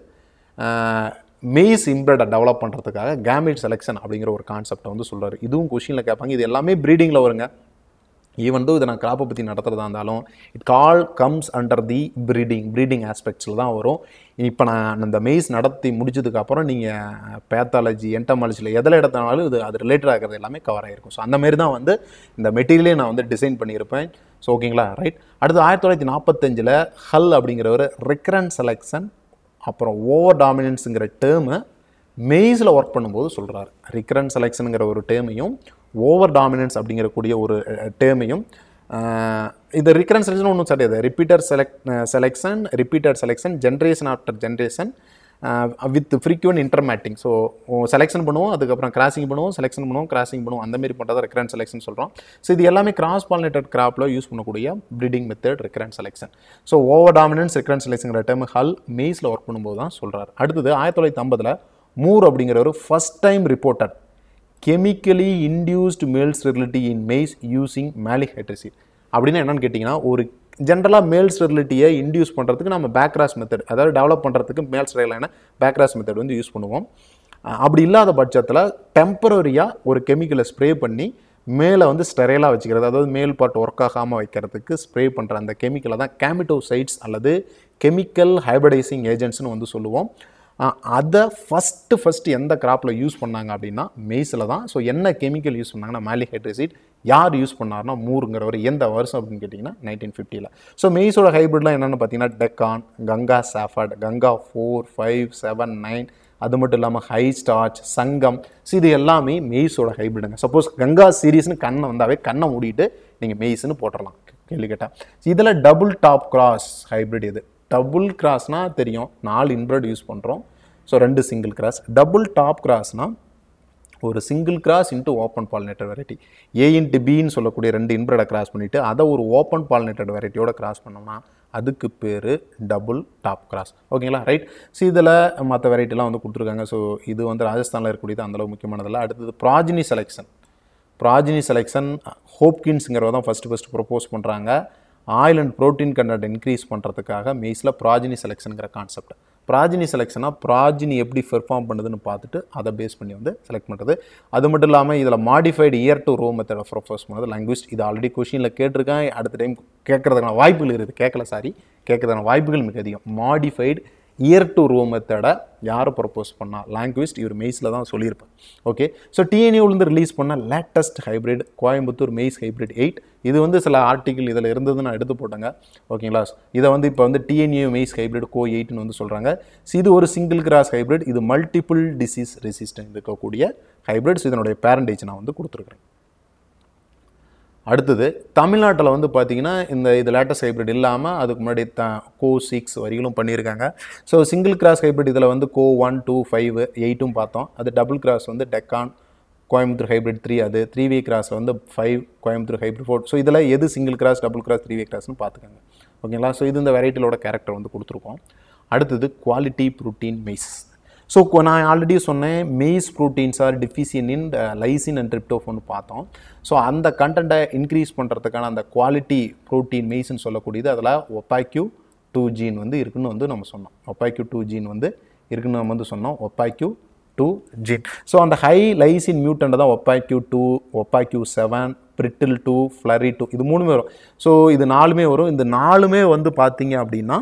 மெய்ஸ் இன்பிரடை டெவலப் பண்ணுறதுக்காக கேமிட் செலெக்ஷன் அப்படிங்கிற ஒரு கான்செப்டை வந்து சொல்கிறார் இதுவும் கொஷினில் கேட்பாங்க. இது எல்லாமே ப்ரீடிங்கில் வருங்க. ஈவன் தோ இதை நான் கிராப்பை பற்றி நடத்துகிறதா இருந்தாலும் it all comes under the breeding breeding ஆஸ்பெக்ட்ஸில் தான் வரும். இப்போ நான் இந்த மெய்ஸ் நடத்தி முடிச்சதுக்கப்புறம் நீங்கள் பேத்தாலஜி என்டமாலஜியில் எதில் எடுத்தனாலும் இது அது ரிலேட்டட் ஆகிறது எல்லாமே கவர் ஆகிருக்கும் ஸோ அந்த மாதிரி தான் வந்து இந்த மெட்டீரியலே நான் வந்து டிசைன் பண்ணியிருப்பேன். ஸோ ஓகேங்களா ரைட் அடுத்து ஆயிரத்தி தொள்ளாயிரத்தி நாற்பத்தஞ்சில் ஹல் அப்படிங்கிற ஒரு ரெக்கரண்ட் செலெக்ஷன் அப்புறம் ஓவர் டாமினன்ஸுங்கிற டேர்மை மெய்ஸில் ஒர்க் பண்ணும்போது சொல்கிறார் ரிக்கரண்ட் செலெக்ஷனுங்கிற ஒரு டேர்மையும் ஓவர் டாமினன்ஸ் அப்படிங்கிறக்கூடிய ஒரு டேர்மையும் இது ரிக்கரன்ஸ் செலெக்ஷன் ஒன்றும் சரியாது repeater select selection repeated selection generation after generation with frequent intermating so selection பண்ணுவோம் அதுக்கப்புறம் கிராசிங் பண்ணுவோம் செலெக்ஷன் பண்ணுவோம் கிராசிங் பண்ணுவோம். அந்த மாதிரி பண்ணுறதா ரெக்கரண்ட் செலெக்ஷன் சொல்கிறோம் ஸோ இது எல்லாமே கிராஸ் பாலினேட்டட் கிராப்பில் யூஸ் பண்ணக்கூடிய breeding method recurrent selection so over dominance recurrent selection time Hull மெய்ஸில் work பண்ணும்போது தான் சொல்கிறார் அடுத்தது ஆயிரத்தி தொள்ளாயிரத்தி ஐம்பதில் மூர் அப்படிங்கிற ஒரு first time reported chemically induced male sterility in maize using maleic hydrazide அப்படின்னா என்னென்னு கேட்டிங்கன்னா ஒரு ஜென்ரலாக மேல் ஸ்டெரிலிட்டியை இன்டியூஸ் பண்ணுறதுக்கு நம்ம பேக்ராஸ் மெத்தட் அதாவது டெவலப் பண்ணுறதுக்கு மேல் ஸ்டெரிலான பேக்ராஸ் மெத்தட் வந்து யூஸ் பண்ணுவோம். அப்படி இல்லாத பட்சத்தில் டெம்பரரியாக ஒரு கெமிக்கலை ஸ்ப்ரே பண்ணி மேலே வந்து ஸ்டெரைலாக வச்சுக்கிறது அதாவது மேல் பார்ட் ஒர்க் ஆகாமல் வைக்கிறதுக்கு ஸ்ப்ரே பண்ணுற அந்த கெமிக்கலை தான் கேமிட்டோசைட்ஸ் அல்லது கெமிக்கல் ஹைபிரடைசிங் ஏஜென்ட்ஸ்னு வந்து சொல்லுவோம். அதை ஃபஸ்ட்டு ஃபஸ்ட்டு எந்த கிராப்பில் யூஸ் பண்ணாங்க அப்படின்னா மெய்ஸில் தான். ஸோ என்ன கெமிக்கல் யூஸ் பண்ணாங்கன்னா மேலிஹைட்ரசிட் யார் யூஸ் பண்ணார்னா மூருங்கிறவர் எந்த வருஷம் அப்படின்னு கேட்டிங்கன்னா நைன்டீன் ஃபிஃப்டியில் ஸோ மெய்ஸோட ஹைப்ரிட்லாம் என்னென்னு பார்த்தீங்கன்னா Deccan Ganga Safed Ganga four five seven nine அது மட்டும் இல்லாமல் ஹை ஸ்டார்ச் சங்கம் ஸோ இது எல்லாமே மெய்ஸோட ஹைப்ரிடுங்க சப்போஸ் கங்கா சீரீஸ்னு கண்ணை வந்தாவே கண்ணை மூடிட்டு நீங்கள் மெய்ஸ்னு போட்டுடலாம் கேள்வி கேட்டால் இதில் டபுள் டாப் கிராஸ் ஹைப்ரிட் இது டபுள் கிராஸ்னால் தெரியும். நாலு இன்பிரட் யூஸ் பண்ணுறோம் ஸோ ரெண்டு சிங்கிள் கிராஸ் டபுள் டாப் கிராஸ்னால் ஒரு single cross into open pollinated variety A into பின்னு சொல்லக்கூடிய ரெண்டு இன்பிரடை கிராஸ் பண்ணிவிட்டு அதை ஒரு ஓப்பன் பாலினேட்டட் வெரைட்டியோட கிராஸ் பண்ணோம்னா அதுக்கு பேர் டபுள் டாப் கிராஸ் ஓகேங்களா ரைட் ஸோ இதில் மற்ற வெரைட்டிலாம் வந்து கொடுத்துருக்காங்க. ஸோ இது வந்து ராஜஸ்தானில் இருக்கக்கூடியது அந்தளவு முக்கியமானதில்ல. அடுத்தது ப்ராஜினி செலெக்ஷன் ப்ராஜினி செலெக்ஷன் ஹோப்கின்ஸுங்கிறவ தான் ஃபஸ்ட்டு ஃபஸ்ட்டு ப்ரொப்போஸ் பண்ணுறாங்க oil and protein content increase பண்ணுறதுக்காக மெய்ஸில் ப்ராஜினி செலெக்ஷனுங்கிற கான்செப்ட் ப்ராஜினி செலெக்ஷனாக ப்ராஜினி எப்படி பெர்ஃபார்ம் பண்ணுதுன்னு பார்த்துட்டு அதை பேஸ் பண்ணி வந்து செலக்ட் பண்ணுறது அது மட்டும் இல்லாமல் இதில் மாடிஃபைடு இயர் டு ரோ மெத்தடை ப்ரொப்போஸ் பண்ணுறது லாங்குவேஜ் இது ஆல்ரெடி கொஷினில் கேட்டிருக்கேன். அடுத்த டைம் கேட்கறதுக்கான வாய்ப்புகள் இருக்குது. கேட்கல சாரி கேட்கறதுக்கான வாய்ப்புகள் மிக அதிகம். மாடிஃபைடு இயர் டு ரோ மெத்தடை யார் ப்ரப்போஸ் பண்ணால் லாங்குவேஜ் இவர் மெய்ஸில் தான் சொல்லியிருப்பேன் ஓகே ஸோ டிஎன்யூலேருந்து ரிலீஸ் பண்ண latest hybrid Coimbatore maize hybrid eight இது வந்து சில ஆர்டிக்கிள் இதில் இருந்தது நான் எடுத்து போட்டேங்க. ஓகேங்களா இதை வந்து இப்போ வந்து டிஎன்யூ மெய்ஸ் ஹைப்ரிட் கோ எயிட்னு வந்து சொல்கிறாங்க ஸோ இது ஒரு சிங்கிள் கிராஸ் ஹைப்ரிட் இது மல்டிபிள் டிசீஸ் ரெசிஸ்டன்ட் இருக்கக்கூடிய ஹைப்ரிட்ஸ் இதனுடைய பேரண்டேஜ் நான் வந்து கொடுத்துருக்குறேன். அடுத்தது தமிழ்நாட்டில் வந்து பார்த்தீங்கன்னா இந்த இது லேட்டஸ்ட் ஹைப்ரிட் இல்லாமல் அதுக்கு முன்னாடி த கோ சிக்ஸ் வரிகளும் பண்ணியிருக்காங்க. ஸோ சிங்கிள் கிராஸ் ஹைப்ரிட் இதில் வந்து கோ ஒன் டூ ஃபைவ் எயிட்டும் பார்த்தோம். அது டபுள் கிராஸ் வந்து டெக்கான் கோயம்புத்தூர் ஹைப்ரிட் த்ரீ அது த்ரீ வே கிராஸ் வந்து five Coimbatore hybrid four so இதில் எது single cross double cross three way கிராஸ்னு பார்த்துக்கோங்க ஓகேங்களா ஸோ இது இந்த வெரைட்டிலோட கேரக்டர் வந்து கொடுத்துருக்கோம். அடுத்தது குவாலிட்டி ப்ரோட்டீன் மெய்ஸ் ஸோ நான் ஆல்ரெடி சொன்னேன் maize proteins are deficient in lysine and tryptophan பார்த்தோம். ஸோ அந்த கண்டென்ட்டை இன்க்ரீஸ் பண்ணுறதுக்கான அந்த குவாலிட்டி ப்ரோட்டீன் மெய்ஸ்னு சொல்லக்கூடியது அதில் ஒப்பாக்யூ டூ ஜீன் வந்து இருக்குன்னு வந்து நம்ம சொன்னோம். ஒப்பாக்யூ டூ ஜீன் வந்து இருக்குன்னு நம்ம வந்து சொன்னோம். ஒப்பாக்யூ டூ ஜீன் ஸோ அந்த ஹை லைசின் மியூட்டன்ட் தான் opaque two opaque seven brittle two floury two இது மூணுமே வரும். ஸோ இது நாலுமே வரும். இந்த நாலுமே வந்து பார்த்தீங்க அப்படின்னா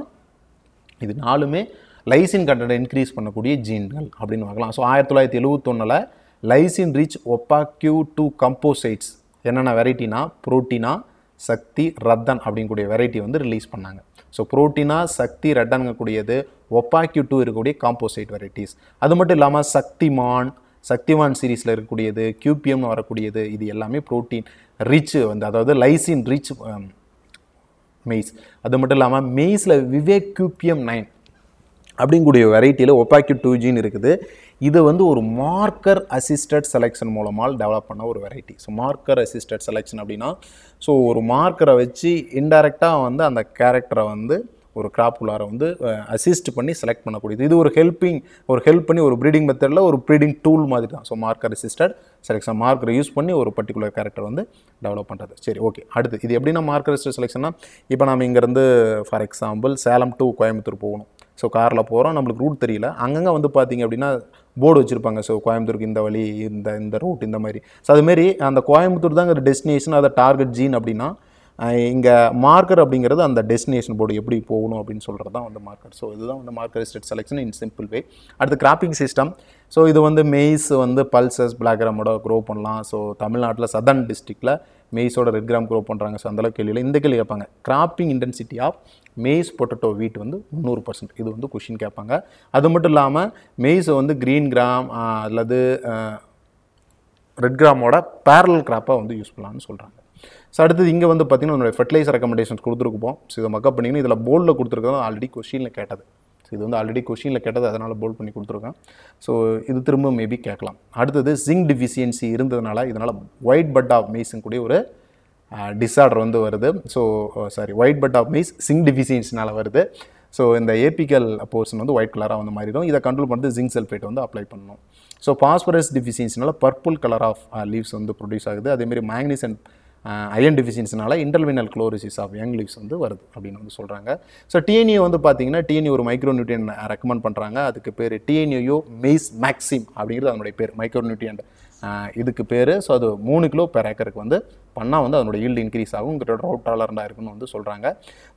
இது நாலுமே லைசின் கண்டென்ட் இன்க்ரீஸ் பண்ணக்கூடிய ஜீன்கள் அப்படின்னு பார்க்கலாம். ஸோ ஆயிரத்தி தொள்ளாயிரத்தி எழுபத்தொன்னில் lysine rich opaque two composites என்னென்ன வெரைட்டினா புரோட்டீனா சக்தி ரத்தன் அப்படிங்கக்கூடிய வெரைட்டி வந்து ரிலீஸ் பண்ணாங்க. ஸோ புரோட்டீனா சக்தி ரெட்டன்கக்கூடியது ஒப்பாக்யூ டூ இருக்கக்கூடிய காம்போசைட் வெரைட்டிஸ் அது மட்டும் இல்லாமல் சக்திமான் சக்திமான் சீரீஸில் இருக்கக்கூடியது கியூபிஎம்னு வரக்கூடியது இது எல்லாமே புரோட்டீன் ரிச் வந்து அதாவது லைசின் ரிச் மெய்ஸ் um, அது மட்டும் இல்லாமல் மெய்ஸில் விவேக் கியூபிஎம் நைன் அப்படிங்கக்கூடிய வெரைட்டியில் ஒப்பாக்யூ டூ ஜின்னு இருக்குது. இது வந்து ஒரு மார்க்கர் அசிஸ்டட் செலெக்ஷன் மூலமாக டெவலப் பண்ண ஒரு variety so marker assisted selection அப்படின்னா ஸோ ஒரு மார்க்கரை வச்சு இன்டெரக்டாக வந்து அந்த கேரக்டரை வந்து ஒரு கிராப் உள்ளார வந்து அசிஸ்ட் பண்ணி செலக்ட் பண்ணக்கூடியது. இது ஒரு ஹெல்ப்பிங் ஒரு ஹெல்ப் பண்ணி ஒரு ப்ரீடிங் மெத்தடில் ஒரு ப்ரீடிங் டூல் மாதிரி தான் ஸோ மார்க்கர் அசிஸ்டட் செலெக்ஷன் மார்க்கரை யூஸ் பண்ணி ஒரு பர்டிகுலர் கேரக்டர் வந்து டெவலப் பண்ணுறது சரி ஓகே அடுத்து இது எப்படின்னா மார்க்கர் அசிஸ்டட் செலெக்ஷன்னா இப்போ நம்ம இங்கேருந்து for example Salem to Coimbatore போகணும். ஸோ காரில் போகிறோம் நம்மளுக்கு ரூட் தெரியல. அங்கங்கே வந்து பார்த்தீங்க அப்படின்னா போர்டு வச்சுருப்பாங்க. ஸோ கோயம்புத்தூருக்கு இந்த வழி இந்த இந்த ரூட் இந்த மாதிரி. ஸோ அதுமாரி அந்த கோயம்புத்தூர் தாங்கிற டெஸ்டினேஷன் அதை டார்கெட் ஜீன் அப்படின்னா இங்கே மார்க்கர் அப்படிங்கிறது அந்த டெஸ்டினேஷன் போர்டு எப்படி போகணும் அப்படின்னு சொல்கிறது தான் வந்து மார்க்கர் ஸோ இதுதான் வந்து marker state selection in simple way அடுத்து கிராப்பிங் சிஸ்டம் ஸோ இது வந்து மெய்ஸ் வந்து பல்சஸ் பிளாக் கிராமோட க்ரோ பண்ணலாம். ஸோ தமிழ்நாட்டில் சதர்ன் டிஸ்ட்ரிக்டில் மெய்ஸோட ரெட் கிராம் க்ரோ பண்ணுறாங்க ஸோ அந்தளவுக்கு கேள்வியில் இந்த கேள்வி கேட்பாங்க. Cropping intensity of maize potato wheat வந்து முந்நூறு பர்சன்ட் இது வந்து கொஷின் கேட்பாங்க. அது மட்டும் இல்லாமல் மெய்ஸை வந்து க்ரீன் கிராம் அல்லது ரெட் கிராமோட பேரல் கிராப்பாக வந்து யூஸ் பண்ணலாம்னு சொல்கிறாங்க ஸோ அடுத்தது இங்கே வந்து பார்த்தீங்கன்னா உங்களுடைய ஃபெர்டிலைசர் ரெக்கமெண்டேஷன்ஸ் கொடுத்துருப்போம் ஸோ இதை மக்கப் பண்ணிங்கன்னா இதில் போல்டில் கொடுத்துருக்கோம் ஆல்ரெடி கொஷினில் கேட்டது. ஸோ இது வந்து ஆல்ரெடி கொஷினில் கேட்டது அதனால் போல்ட் பண்ணி கொடுத்துருக்கேன். ஸோ இது திரும்ப மேபி கேட்கலாம். அடுத்தது ஜிங்க் டிஃபிஷியன்சி இருந்ததுனால இதனால் ஒயிட் பட் ஆஃப் மெய்ஸும் கூடிய ஒரு டிஸார்டர் வந்து வருது. So sorry white bud of maize zinc டிஃபிஷியன்சினால் வருது. ஸோ இந்த ஏபிக்கல் போர்ஷன் வந்து ஒயிட் கலராக வந்து மாறிடும். இதை கண்ட்ரோல் பண்ணுறது ஜிங்க் சல்ஃபேட் வந்து அப்ளை பண்ணணும். ஸோ பாஸ்பரஸ் டிஃபிஷியன்சினால பர்பிள் கலர் ஆஃப் லீவ்ஸ் வந்து ப்ரொடியூஸ் ஆகுது. அதேமாதிரி மேக்னீஸ் and iron டிஃபிஷியன்சினால interveinal chlorosis of young leaves வந்து வருது அப்படின்னு வந்து சொல்கிறாங்க ஸோ டிஎன்யூ வந்து பார்த்தீங்கன்னா டிஎன்யூ ஒரு மைக்ரோ நியூட்ரியன் ரெக்கமெண்ட் பண்ணுறாங்க அதுக்கு பேர் டிஎன்யூயோ மெய்ஸ் மேக்ஸிம் அப்படிங்கிறது அதனுடைய பேர் மைக்ரோ நியூட்ரியன் இதுக்கு பேர் ஸோ அது மூணு கிலோ பெர் ஏக்கருக்கு வந்து பண்ணால் வந்து அதனோட ஈல்டு இன்க்ரீஸ் ஆகும். உங்களோட ரவுட் டாலரண்டாக இருக்குன்னு வந்து சொல்கிறாங்க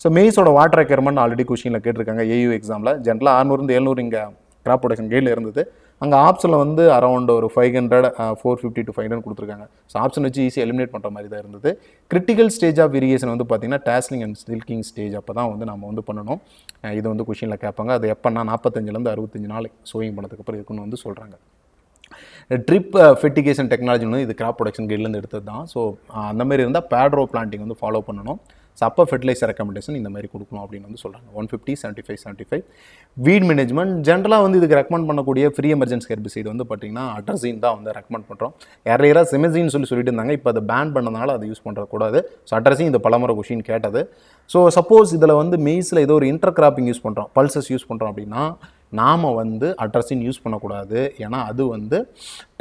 ஸோ மெய்ஸோட வாட்டர் ரெக்யர்மெண்ட் ஆல்ரெடி கொஷினில் கேட்டிருக்காங்க ஏயு எக்ஸாமில் ஜென்ரலாக ஆறுநூறுந்து எழுநூறு இங்கே கிராப் ப்ரொடக்ஷன் கேடில் இருந்தது. அங்கே ஆப்ஷனில் வந்து அரௌண்ட் ஒரு five hundred four fifty to five hundred கொடுத்துருக்காங்க. ஸோ ஆப்ஷன் வச்சு ஈஸியாக எலிமினேட் பண்ணுற மாதிரி தான் இருந்தது. கிரிட்டிக்கல் ஸ்டேஜ் ஆஃப் இரிகேஷன் வந்து பார்த்திங்கன்னா டேஸ்லிங் அண்ட் ஸ்டில்கிங் ஸ்டேஜ் அப்போ தான் வந்து நம்ம வந்து பண்ணணும். இது வந்து கொஷினில் கேட்பாங்க. அது எப்போனா நாற்பத்தஞ்சிலேருந்து அறுபத்தஞ்சு நாள் சோயிங் பண்ணதுக்கு அப்புறம் இருக்குன்னு வந்து சொல்கிறாங்க ட்ரிப் ஃபெட்டிகேஷன் டெக்னாலஜி வந்து இது கிராப் ப்ரொடக்ஷன் கேட்லேருந்து எடுத்தது தான். ஸோ அந்த மாதிரி இருந்தால் பேட்ரோ பிளான்டிங் வந்து ஃபாலோ பண்ணணும். ஸோ அப்போ ஃபெர்டிலைசர் ரெக்கமெண்டேஷன் இந்த மாதிரி கொடுக்கணும் அப்படின்னு வந்து சொல்கிறாங்க one fifty seventy five seventy five weed management ஜென்ரலாக வந்து இதுக்கு ரெக்கமெண்ட் பண்ணக்கூடிய ஃப்ரீ எமர்ஜென்சி ஹெர்பிசைடு வந்து பார்த்தீங்கன்னா அட்ரஸின் தான் வந்து ரெக்கமெண்ட் பண்ணுறோம் ஏர்லியராக செமெசின்னு சொல்லி சொல்லிட்டு இருந்தாங்க இப்போ அதை பேன் பண்ணனால அதை யூஸ் பண்ணுறக்கூடாது ஸோ அட்ரஸிங் இந்த பலமுறை கொஷின் கேட்டது. ஸோ சப்போஸ் இதில் வந்து மெய்ஸில் ஏதோ ஒரு இன்டர் கிராப்பிங் யூஸ் பண்ணுறோம் பல்சஸ் யூஸ் பண்ணுறோம் அப்படின்னா நாம் வந்து அட்ரஸின் யூஸ் பண்ணக்கூடாது. ஏன்னா அது வந்து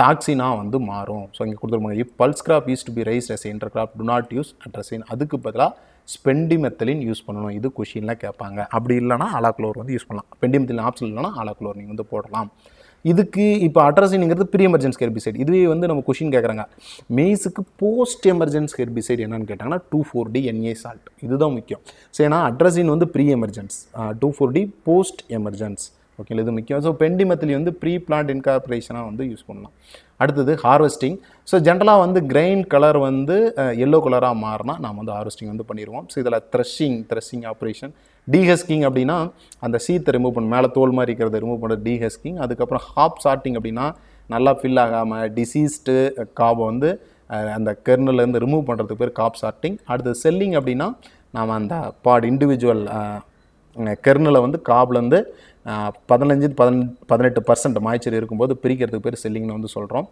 டாக்ஸினாக வந்து மாறும். ஸோ இங்கே கொடுத்துருப்பாங்க if pulse crop use to be raise as inter crop do not use atrazine அதுக்கு பதிலாக ஸ்பெண்டிமெத்தலின் யூஸ் பண்ணணும். இது கொஷின்லாம் கேட்பாங்க. அப்படி இல்லைனா அலாக்ளோர் வந்து யூஸ் பண்ணலாம். பெண்டிமெத்தலின் ஆப்ஷன் இல்லைனா அலாக்ளோர் நீங்கள் வந்து போடலாம். இதுக்கு இப்போ அட்ரஸினுங்கிறது ப்ரீ எமர்ஜென்சி ஹெர்பிசைட் இதுவே வந்து நம்ம கொஷின் கேட்குறாங்க. மெய்ஸுக்கு போஸ்ட் எமர்ஜென்சி ஹெர்பிசைட் என்னன்னு கேட்டாங்கன்னா two four D NA salt இதுதான் முக்கியம். ஸோ ஏன்னா அட்ரஸின் வந்து pre emergence two four D post emergence ஓகேங்களா? இது முக்கியம். ஸோ பெண்டிமெத்தலி வந்து ப்ரீ பிளான்ட் இன்கார்பரேஷனாக வந்து யூஸ் பண்ணலாம். அடுத்தது ஹார்வெஸ்டிங் ஸோ ஜென்ரலாக வந்து கிரெயின் கலர் வந்து எல்லோ கலராக மாறினா நாம் வந்து ஹார்வெஸ்டிங் வந்து பண்ணிடுவோம். ஸோ இதில் த்ரெஷிங் த்ரெஷிங் ஆப்ரேஷன் டீஹஸ்கிங் அப்படின்னா அந்த சீத்தை ரிமூவ் பண்ண மேலே தோல் மாதிரி இருக்கிறத ரிமூவ் பண்ணுறது டீஹஸ்கிங் அதுக்கப்புறம் ஹாப் சார்ட்டிங் அப்படின்னா நல்லா ஃபில் ஆகாமல் டிசீஸ்டு காபை வந்து அந்த கெர்னலேருந்து ரிமூவ் பண்ணுறதுக்கு பேர் காப் சார்ட்டிங் அடுத்து செல்லிங் அப்படின்னா நாம் அந்த பாட் இண்டிவிஜுவல் கெர்னலை வந்து காப்லேருந்து பதினஞ்சு பதின பதினெட்டு பர்சன்ட் மாய்ச்சல் இருக்கும்போது பிரிக்கிறதுக்கு பேர் செல்லிங்னு வந்து சொல்கிறோம்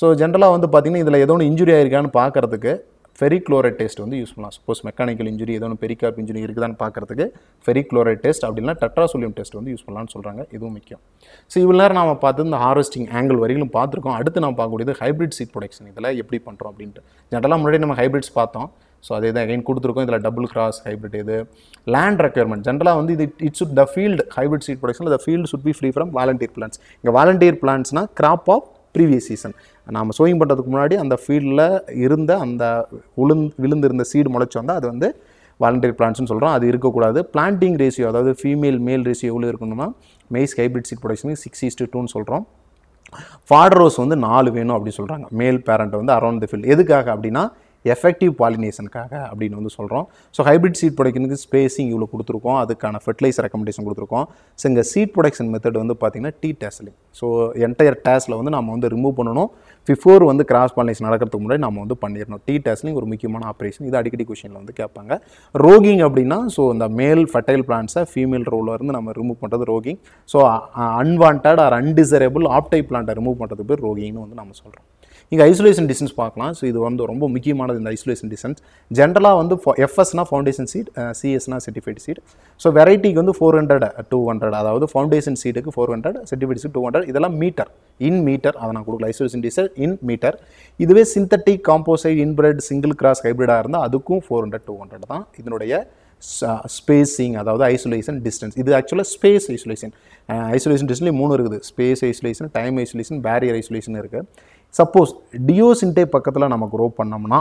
ஸோ ஜென்ரலாக வந்து பார்த்திங்கன்னா இதில் ஏதோ ஒன்று இன்ஜுரி ஆயிருக்கான்னு பார்க்கறதுக்கு ஃபெரிக்ளோரைட் டெஸ்ட் வந்து யூஸ் பண்ணலாம். சப்போஸ் மெக்கானிக்கல் இன்ஜுரி ஏதோ ஒன்று பெரிகார்ப் இன்ஜுரி இருக்குதான்னு ஃபெரி ஃபெரிக்ளோரைட் டெஸ்ட் அப்படின்னா டெட்ராசோலியம் டெஸ்ட் வந்து யூஸ் பண்ணலாம்னு சொல்கிறாங்க இதுவும் முக்கியம். ஸோ இவ்வளோ நேரம் நாம் பார்த்து இந்த ஹார்வெஸ்டிங் ஆங்கிள் வரையிலும் பார்த்துருக்கோம். அடுத்து நாம் பார்க்கக்கூடியது ஹைப்ரிட் சீட் ப்ரொடக்ஷன் இதில் எப்படி பண்ணுறோம் அப்படின்ட்டு. ஜென்ரலாக முன்னாடி நம்ம ஹைப்ரிட்ஸ் பார்த்தோம். ஸோ அதே தான் அகைன் கொடுத்துருக்கோம். இதில் டபுள் கிராஸ் ஹைப்ரிட் இது. லேண்ட் ரெக்யர்மெண்ட் ஜென்ரலாக வந்து இது it should the field hybrid seed production the field should be free from volunteer plants இங்கே வாலண்டியர் பிளான்ஸ்னால் கிராப் ஆஃப் ப்ரீவியஸ் சீசன் நாம் சோயிங் பண்ணுறதுக்கு முன்னாடி அந்த ஃபீல்டில் இருந்த அந்த உளுந் விழுந்திருந்த சீடு முளைச்சி வந்தால் அது வந்து வாலண்டரி பிளான்ட்ஸ்னு சொல்கிறோம் அது இருக்கக்கூடாது. பிளான்டிங் ரேஷியோ அதாவது ஃபீமேல் மேல் ரேஷியோ எவ்வளோ இருக்கணும்னா மெய்ஸ் ஹைப்ரிட் சீட் ப்ரொடக்ஷனுக்கு சிக்ஸ் ஈஸ்ட் டூன்னு சொல்கிறோம் ஃபாடரோஸ் ரோஸ் வந்து நாலு வேணும் அப்படின்னு சொல்கிறாங்க மேல் பேரண்ட் வந்து அரௌண்ட் த ஃபீல்டு எதுக்காக அப்படின்னா எஃபெக்டிவ் பாலினேஷனுக்காக அப்படின்னு வந்து சொல்கிறோம் ஸோ ஹைப்ரிட் சீட் ப்ரொடக்ஷனுக்கு ஸ்பேசிங் இவ்வளோ கொடுத்துருக்கோம். அதுக்கான ஃபெர்டிலைசர் ரெக்கமெண்டேஷன் கொடுத்துருக்கோம். ஸோ இங்கே சீட் ப்ரொடக்ஷன் மெத்தட் வந்து பார்த்திங்கன்னா டீ டேஸ்லிங் ஸோ என்டையர் டேஸில் வந்து நம்ம வந்து ரிமூவ் பண்ணணும். பிஃபோர் வந்து கிராஸ் பாலினேஷன் நடக்கிறதுக்கு முன்னாடி நம்ம வந்து பண்ணிடணும். டீ டேஸ்லிங் ஒரு முக்கியமான ஆப்ரேஷன் இது அடிக்கடி கொஷினில் வந்து கேட்பாங்க. ரோகிங் அப்படின்னா ஸோ இந்த மேல் ஃபர்டைல் பிளான்ஸை ஃபீமேல் ரோவில் இருந்து நம்ம ரிமூவ் பண்ணுறது roguing so unwanted or undesirable ஆப்டை பிளான்ட்டை ரிமூவ் பண்ணுறதுக்கு பேர் ரோகிங்னு வந்து நம்ம சொல்கிறோம் இங்கே ஐசோலேஷன் டிஸ்டன்ஸ் பார்க்கலாம். ஸோ இது வந்து ரொம்ப முக்கியமானது இந்த ஐசோலேஷன் டிஸ்டன்ஸ் ஜென்ரலாக வந்து எஃப்எஸ்னா ஃபவுண்டேஷன் சீட் சிஎஸ்னா சர்டிஃபைட் சீட் ஸோ வெரைட்டிக்கு வந்து ஃபோர் ஹண்ட்ரட் டூ ஹண்ட்ரட் அதாவது ஃபவுண்டேஷன் சீட்டுக்கு four hundred certified seed two hundred இதெல்லாம் மீட்டர் இன் மீட்டர் அதை நான் கொடுக்கல. ஐசோலேஷன் டிஸ்டன்ஸ் இன் மீட்டர் இதுவே synthetic composite inbred single cross ஹைப்ரிடாக இருந்தால் அதுக்கும் ஃபோர் ஹண்ட்ரட் டூ ஹண்ட்ரட் தான் இதனுடைய ஸ்பேஸிங் அதாவது ஐசோலேஷன் டிஸ்டன்ஸ் இது ஆக்சுவலாக ஸ்பேஸ் ஐசோலேஷன் ஐசோலேஷன் டிஸ்டன்ஸ்லேயும் மூணு இருக்குது. Space isolation time isolation barrier isolation இருக்குது சப்போஸ் டியோசின்டே பக்கத்தில் நம்ம க்ரோ பண்ணோம்னா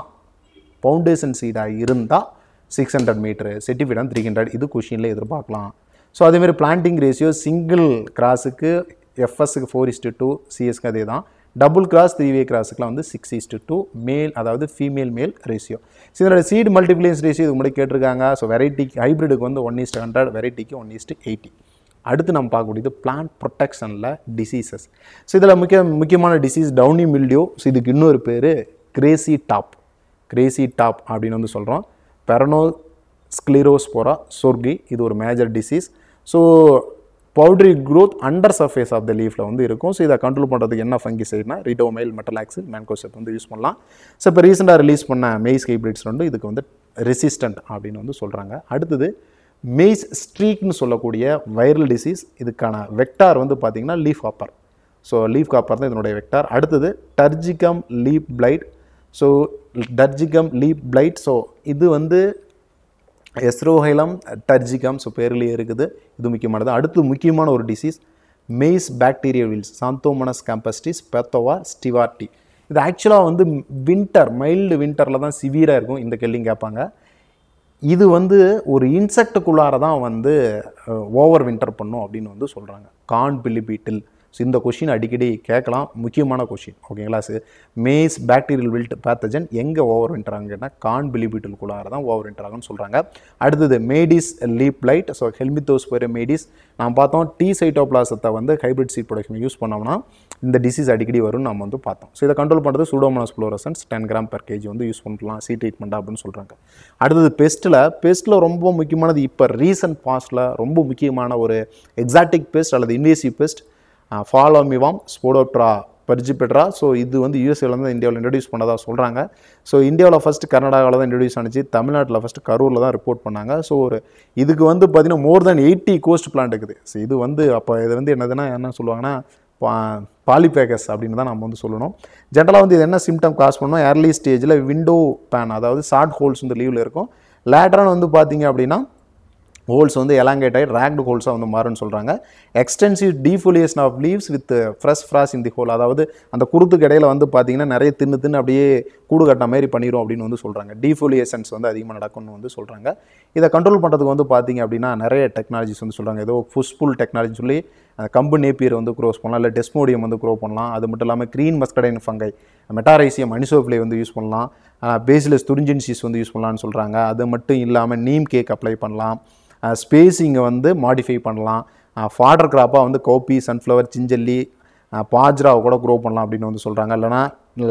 ஃபவுண்டேஷன் சீடாக இருந்தால் சிக்ஸ் ஹண்ட்ரட் மீட்ரு செட்டிஃபிடம் த்ரீ ஹண்ட்ரட் இது கொஷினில் எதிர்பார்க்கலாம். ஸோ அதேமாதிரி பிளான்டிங் ரேஷியோ சிங்கிள் கிராஸுக்கு எஃப்எஸ்க்கு ஃபோர் இஸ்டு டூ சிஎஸ்க்கு அதே தான் டபுள் கிராஸ் த்ரீ வே கிராஸுக்குலாம் வந்து six is to two male அதாவது ஃபீமேல் மேல் ரேஷியோ ஸோ இதனோட சீடு மல்டிப்ளியன்ஸ் ரேஷியோ இது முன்னாடி கேட்டிருக்காங்க. ஸோ வெரைட்டிக்கு ஹைப்ரிடுக்கு வந்து ஒன் இஸ்ட் ஹண்ட்ரட் வெரைட்டிக்கு ஒன் இஸ்ட் எயிட்டி அடுத்து நம்ம பார்க்கக்கூடியது பிளான்ட் ப்ரொடெக்ஷனில் டிசீசஸ் ஸோ இதில் முக்கிய முக்கியமான டிசீஸ் டவுனி மில்டியோ ஸோ இதுக்கு இன்னொரு பேர் கிரேசி டாப் கிரேசி டாப் அப்படின்னு வந்து சொல்கிறோம் பெரனோ ஸ்க்ளிரோஸ்போரா சொர்கி இது ஒரு major disease so powdery growth under surface of the லீஃபில் வந்து இருக்கும். ஸோ இதை கண்ட்ரோல் பண்ணுறதுக்கு என்ன ஃபங்கி சைட்னா ரிடோமைல் மெட்டலாக்சில் மேன்கோசெப் வந்து யூஸ் பண்ணலாம். ஸோ இப்போ ரீசெண்டாக ரிலீஸ் பண்ண மெய்ஸ் ஹைப்ரிட்ஸ் வந்து இதுக்கு வந்து ரெசிஸ்டன்ட் அப்படின்னு வந்து சொல்கிறாங்க அடுத்தது மெய்ஸ் ஸ்ட்ரீக்னு சொல்லக்கூடிய வைரல் டிசீஸ் இதுக்கான வெக்டார் வந்து பார்த்திங்கன்னா leaf hopper. So leaf hopper தான் இதனுடைய வெக்டார். அடுத்தது turcicum leaf blight. So turcicum leaf blight. So இது வந்து எஸ்ரோஹைலம் டர்ஜிகம் ஸோ பேர்லேயே இருக்குது. இது முக்கியமானது. அடுத்து முக்கியமான ஒரு disease maize bacteria wilt Xanthomonas campestris pathovar stewartii. இது ஆக்சுவலாக வந்து வின்டர் மைல்டு வின்டரில் தான் சிவியராக இருக்கும். இந்த கேள்வியும் கேட்பாங்க. இது வந்து ஒரு இன்செக்டுக்குள்ளார தான் வந்து ஓவர் வின்டர் பண்ணும் அப்படின்னு வந்து சொல்கிறாங்க கான் பிலிபீட்டில் ஸோ இந்த கொஷின் அடிக்கடி கேட்கலாம். முக்கியமான கொஷின் ஓகேங்களா sir maize bacterial wilt pathogen எங்கே ஓவர் வின்டர் ஆகுன்னா கான் பிலிபீட்டிலுக்குள்ளார தான் ஓவர் வின்டர் சொல்கிறாங்க அடுத்தது maydis leaf blight so Helminthosporium போகிற மேடிஸ் நான் பார்த்தோம் டி சைட்டோபிளாசத்தை வந்து ஹைப்ரிட் சீட் ப்ரொடக்ஷன் யூஸ் பண்ணோம்னா இந்த டிசீஸ் அடிக்கடி வரும்னு நம்ம வந்து பார்த்தோம். ஸோ இதை கண்ட்ரோல் பண்ணுறது Pseudomonas fluorescens ten gram per KG வந்து யூஸ் பண்ணலாம் சி ட்ரீட்மெண்ட் அப்படின்னு சொல்கிறாங்க அடுத்தது பெஸ்ட்டில் பெஸ்ட்டில் ரொம்ப முக்கியமானது இப்போ ரீசன்ட் பாஸ்ட்டில் ரொம்ப முக்கியமான ஒரு எக்ஸாட்டிக் பெஸ்ட் அல்லது இன்வேசிவ் பெஸ்ட் ஃபாலோ மிவாம் ஸ்போடோட்ரா பர்ஜிபெட்ரா ஸோ இது வந்து யூஎஸ்ஏலேருந்து இந்தியாவில் இன்ட்ரடியூஸ் பண்ணதாக சொல்கிறாங்க ஸோ இந்தியாவில் ஃபஸ்ட்டு கர்நாடகாவில் தான் இன்ட்ரடியூஸ் ஆனிச்சு. தமிழ்நாட்டில் ஃபஸ்ட்டு கரூரில் தான் ரிப்போர்ட் பண்ணாங்க. ஸோ ஒரு இதுக்கு வந்து பார்த்திங்கன்னா more than eighty host plant இருக்குது. ஸோ இது வந்து அப்போ இது வந்து என்னதுன்னா என்ன சொல்லுவாங்கன்னா பா பாலிபேக்கஸ் அப்படின்னு தான் நம்ம வந்து சொல்லணும். ஜென்ரலாக வந்து இது என்ன சிம்டம் காஸ் பண்ணணும் ஏர்லி ஸ்டேஜில் விண்டோ பேன் அதாவது ஷார்ட் ஹோல்ஸ் வந்து லீவில் இருக்கும். லேட்டரான வந்து பார்த்தீங்க அப்படின்னா ஹோல்ஸ் வந்து எலாங்கேட் ஆகி ரேக்டு ஹோல்ஸாக வந்து மாறும்னு சொல்கிறாங்க extensive defoliation of leaves with fresh frass in the whorl அதாவது அந்த குருத்துக்கு இடையில வந்து பார்த்தீங்கன்னா நிறைய தின்னு தின்னு அப்படியே கூடு கட்ட மாதிரி பண்ணிடும் அப்படின்னு வந்து சொல்கிறாங்க டீஃபோலியேஷன்ஸ் வந்து அதிகமாக நடக்கும்னு வந்து சொல்கிறாங்க இதை கண்ட்ரோல் பண்ணுறதுக்கு வந்து பார்த்தீங்க அப்படின்னா நிறைய டெக்னாலஜிஸ் வந்து சொல்கிறாங்க ஏதோ ஃபுஷ்புல் டெக்னாலஜி சொல்லி அந்த கம்பு நேப்பியர் வந்து க்ரோஸ் பண்ணலாம். இல்லை டெஸ்மோடியம் வந்து க்ரோ பண்ணலாம். அது மட்டும் இல்லாமல் green muscardine fungi Metarhizium anisopliae வந்து யூஸ் பண்ணலாம். பேசிலஸ் துரிஞ்சின்சிஸ் வந்து யூஸ் பண்ணலாம்னு சொல்கிறாங்க அது மட்டும் இல்லாமல் நீம் கேக் அப்ளை பண்ணலாம். ஸ்பேஸிங்கை வந்து மாடிஃபை பண்ணலாம். ஃபாடர் கிராப்பாக வந்து கோப்பி சன்ஃப்ளவர் சிஞ்சல்லி பாஜ்ராவை கூட க்ரோ பண்ணலாம் அப்படின்னு வந்து சொல்கிறாங்க இல்லைனா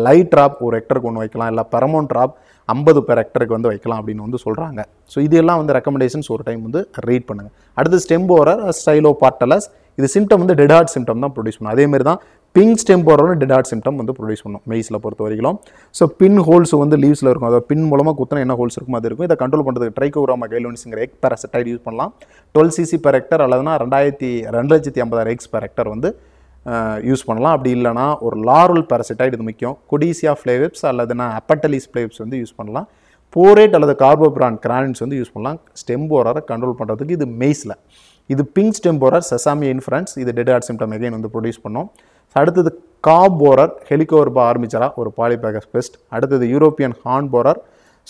லைட் ட்ராப் ஒரு ஹெக்டருக்கு ஒன்று வைக்கலாம். இல்லை பெரமோன் ட்ராப் ஐம்பது பெர் ஹெக்டருக்கு வந்து வைக்கலாம் அப்படின்னு வந்து சொல்கிறாங்க ஸோ இதெல்லாம் வந்து ரெக்கமெண்டேஷன்ஸ் ஒரு டைம் வந்து ரீட் பண்ணுங்கள் அடுத்து ஸ்டெம்போரர் ஸ்டைலோ பார்ட்டலஸ் இது சிம்டம் வந்து டெட் ஹார்ட் சிம்டம் தான் ப்ரொடியூஸ் பண்ணும். அதேமாதிரி தான் பிங்க் ஸ்டெம்போரரும் டெட் ஹார்ட் சிம்டம் வந்து ப்ரொடியூஸ் பண்ணும். மெய்ஸில் பொறுத்த வரைக்கும் ஸோ பின் ஹோல்ஸ் வந்து லீவ்ஸில் இருக்கும். அதாவது பின் மூலமாக குத்தினா என்ன ஹோல்ஸ் இருக்கும் அது இருக்கும். இதை கண்ட்ரோல் பண்ணுறதுக்கு ட்ரைகோராமா கைலோனிஸுங்கிற எக் பேராசெட்டைட் யூஸ் பண்ணலாம். டுவெல் சிசி பெர் ஹெக்டர் அல்லதுனா ரெண்டாயிரத்தி ரெண்டு லட்சத்தி ஐம்பதாயிரம் எக்ஸ் பெர் ஹெக்டர் வந்து யூஸ் பண்ணலாம். அப்படி இல்லைனா ஒரு லாரல் பேராசெட்டைட் இது முக்கியம். கொடிசியா ஃப்ளேவிப்ஸ் அல்லதுனா அப்பட்டலிஸ் ஃப்ளேவிப்ஸ் வந்து யூஸ் பண்ணலாம். போரேட் அல்லது கார்போபிரான் கிரானின்ஸ் வந்து யூஸ் பண்ணலாம். ஸ்டெம்போரரை கண்ட்ரோல் பண்ணுறதுக்கு இது மெய்ஸில் இது pink stem borer Sesamia inferens இது டெட் ஹார்ட் சிம்டம் எகைன் வந்து ப்ரொடியூஸ் பண்ணோம். அடுத்தது காபோரர் ஹெலிகோர்பா ஆர்மிச்சரா ஒரு பாலிபேகஸ் பெஸ்ட். அடுத்தது European corn borer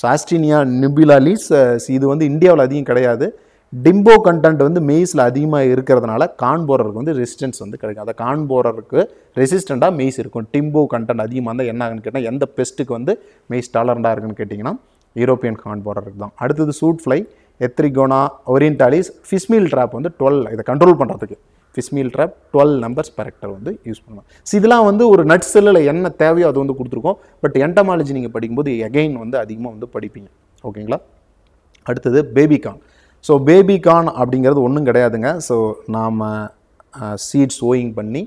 Ostrinia nubilalis இது வந்து இந்தியாவில் அதிகம் கிடையாது. டிம்போ கண்டென்ட் வந்து மெய்ஸில் அதிகமாக இருக்கிறதுனால கான் போரருக்கு வந்து ரெசிஸ்டன்ஸ் வந்து கிடைக்கும். அந்த கான் போரருக்கு ரெசிஸ்டண்ட்டாக மெய்ஸ் இருக்கும். டிம்போ கண்டென்ட் அதிகமாக இருந்தால் என்ன ஆகுன்னு கேட்டால் எந்த பெஸ்ட்டுக்கு வந்து மெய்ஸ் டாலரண்டாக இருக்குன்னு கேட்டிங்கன்னா யூரோப்பியன் கான் போரருக்கு தான். அடுத்தது shoot fly Atherigona orientalis fishmeal trap வந்து டுவெல் இதை கண்ட்ரோல் பண்ணுறதுக்கு fishmeal trap twelve numbers per hectare வந்து யூஸ் பண்ணலாம். ஸோ இதெல்லாம் வந்து ஒரு நட் செல்லில் என்ன தேவையோ அது வந்து கொடுத்துருக்கோம். பட் என்டமாலஜி நீங்கள் படிக்கும்போது எகைன் வந்து அதிகமாக வந்து படிப்பீங்க. ஓகேங்களா அடுத்தது பேபிகான் ஸோ பேபிகான் அப்படிங்கிறது ஒன்றும் கிடையாதுங்க. ஸோ நாம் சீட்ஸ் ஓயிங் பண்ணி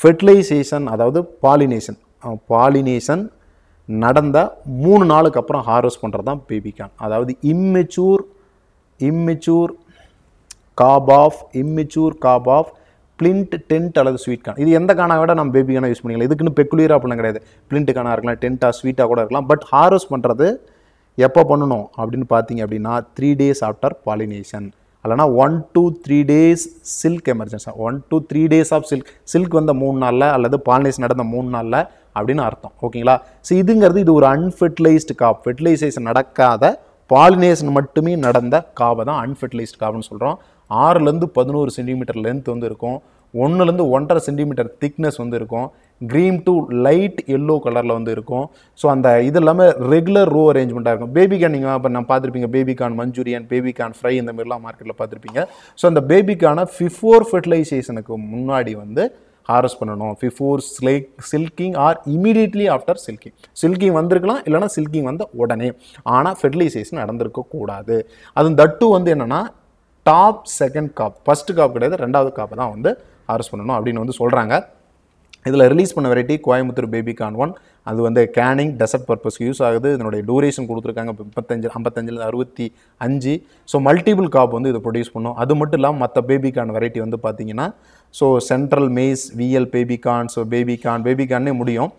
ஃபெர்டிலைசேஷன் அதாவது பாலினேஷன் பாலினேஷன் நடந்த மூணு நாளுக்கு அப்புறம் ஹார்வெஸ்ட் பண்ணுறது தான் பேபிகான் அதாவது immature immature cob of immature cob of flint dent அல்லது ஸ்வீட் கான் இது எந்த கானா விட நம்ம பேபி கானா யூஸ் பண்ணிக்கலாம். இதுக்குன்னு பெக்குலியராக அப்படிலாம் கிடையாது. பிளிண்ட் கானா இருக்கலாம் டென்ட்டாக ஸ்வீட்டாக கூட இருக்கலாம். பட் ஹார்வெஸ்ட் பண்ணுறது எப்போ பண்ணணும் அப்படின்னு பார்த்தீங்க அப்படின்னா த்ரீ டேஸ் ஆஃப்டர் பாலினேஷன் இல்லைனா one two three days silk emergency one two three days of silk silk வந்த மூணு நாளில் அல்லது பாலினேஷன் நடந்த மூணு நாளில் அப்படின்னு அர்த்தம். ஓகேங்களா? ஸோ இதுங்கிறது இது ஒரு அன்ஃபெர்டிலைஸ்டு காப் ஃபெர்டிலைசேஷன் நடக்காத பாலினேஷன் மட்டுமே நடந்த காவை தான் அன்ஃபெர்டிலைஸ்டு காப்னு சொல்கிறோம் ஆறுலேருந்து பதினோரு சென்டிமீட்டர் லென்த் வந்து இருக்கும். ஒன்றுலேருந்து ஒன்றரை சென்டிமீட்டர் திக்னஸ் வந்து இருக்கும். க்ரீம் டு லைட் எல்லோ கலரில் வந்து இருக்கும். ஸோ அந்த இது இல்லாமல் ரெகுலர் ரோ அரேஞ்ச்மெண்ட்டாக இருக்கும். பேபிகான் நீங்கள் இப்போ நான் பார்த்துருப்பீங்க. பேபிகான் மஞ்சூரியன் பேபிகான் ஃப்ரை இந்த மாதிரிலாம் மார்க்கெட்டில் பார்த்துருப்பீங்க. ஸோ அந்த பேபிக்கான ஃபிஃபோர் ஃபெர்டிலைசேஷனுக்கு முன்னாடி வந்து ஹாரஸ் பண்ணணும். Before slake silking or immediately after silking silking வந்திருக்கலாம் இல்லைனா சில்கிங் வந்த உடனே. ஆனால் ஃபெர்டிலைசேஷன் நடந்திருக்க கூடாது அது தட்டு வந்து என்னென்னா top second cob first cob கிடையாது ரெண்டாவது காப்பை தான் வந்து அரெஸ்ட் பண்ணணும் அப்படின்னு வந்து சொல்கிறாங்க இதில் ரிலீஸ் பண்ண variety Coimbatore baby corn one அது வந்து கேனிங் டெசர்ட் பர்பஸ்க்கு யூஸ் ஆகுது. இதனுடைய டூரேஷன் கொடுத்துருக்காங்க முப்பத்தஞ்சு ஐம்பத்தஞ்சில் அறுபத்தி அஞ்சு. ஸோ மல்டிபிள் காப் வந்து இதை ப்ரொடியூஸ் பண்ணும். அது மட்டும் இல்லாமல் மற்ற பேபிகான் வெரைட்டி வந்து பார்த்தீங்கன்னா so central maize VL baby corn so baby corn பேபிகான்னே முடியும்.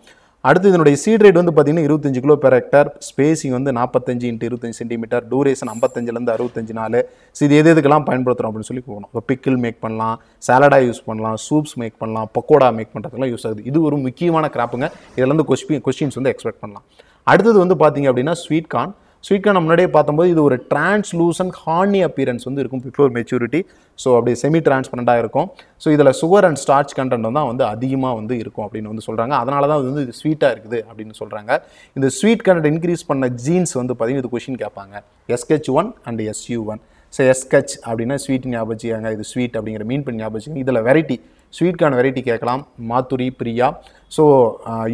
அடுத்து இதனுடைய சீட் ரேட் வந்து பார்த்தீங்கன்னா இருபத்தஞ்சு கிலோ பெர் ஹெக்டர் ஸ்பேசிங் வந்து நாற்பத்தஞ்சு இன்ட்டு இருபத்தஞ்சு சென்டிமீட்டர் டூரேஷன் ஐம்பத்தஞ்சிலேருந்து அறுபத்தஞ்சு நாள். ஸோ இது எது எதுக்கெல்லாம் பயன்படுத்துகிறோம் அப்படின்னு சொல்லி போகணும். இப்போ பிக்கிள் மேக் பண்ணலாம் சாலடாக யூஸ் பண்ணலாம் சூப்ஸ் மேக் பண்ணலாம் பக்கோடா மேக் பண்ணுறதுக்கெல்லாம் யூஸ் ஆகுது. இது ஒரு முக்கியமான கிராப்புங்க இதில் வந்து கொஸ்டின் கொஸ்டின்ஸ் வந்து எக்ஸ்பெக்ட் பண்ணலாம். அடுத்தது வந்து பார்த்தீங்க அப்படின்னா ஸ்வீட் கார்ன் ஸ்வீட் கார்ன் முன்னாடியே பார்த்தம்போது இது ஒரு டிரான்ஸ்லூசன் ஹார்னி அப்பியரன்ஸ் வந்து இருக்கும். பிஃபோர் மெச்சூரிட்டி ஸோ அப்படி செமி டிரான்ஸ்பரண்டாக இருக்கும். ஸோ இதில் சுகர் அண்ட் ஸ்டார்ச் கண்டென்ட் தான் வந்து அதிகமாக வந்து இருக்கும் அப்படின்னு வந்து சொல்கிறாங்க அதனால தான் இது வந்து இது ஸ்வீட்டாக இருக்குது அப்படின்னு சொல்கிறாங்க இந்த ஸ்வீட் கண்டென்ட் இன்க்ரீஸ் பண்ண ஜீன்ஸ் வந்து பார்த்தீங்கன்னா இது கொஷின் கேட்பாங்க. எஸ்கெச் one and SU one so எஸ்கச் அப்படின்னா ஸ்வீட் ஞாபகம் இது ஸ்வீட் அப்படிங்கிற மீன் பண்ணி ஞாபகம் இதில் வெரைட்டி ஸ்வீட்கான வெரைட்டி கேட்கலாம். மாத்துரி பிரியா. ஸோ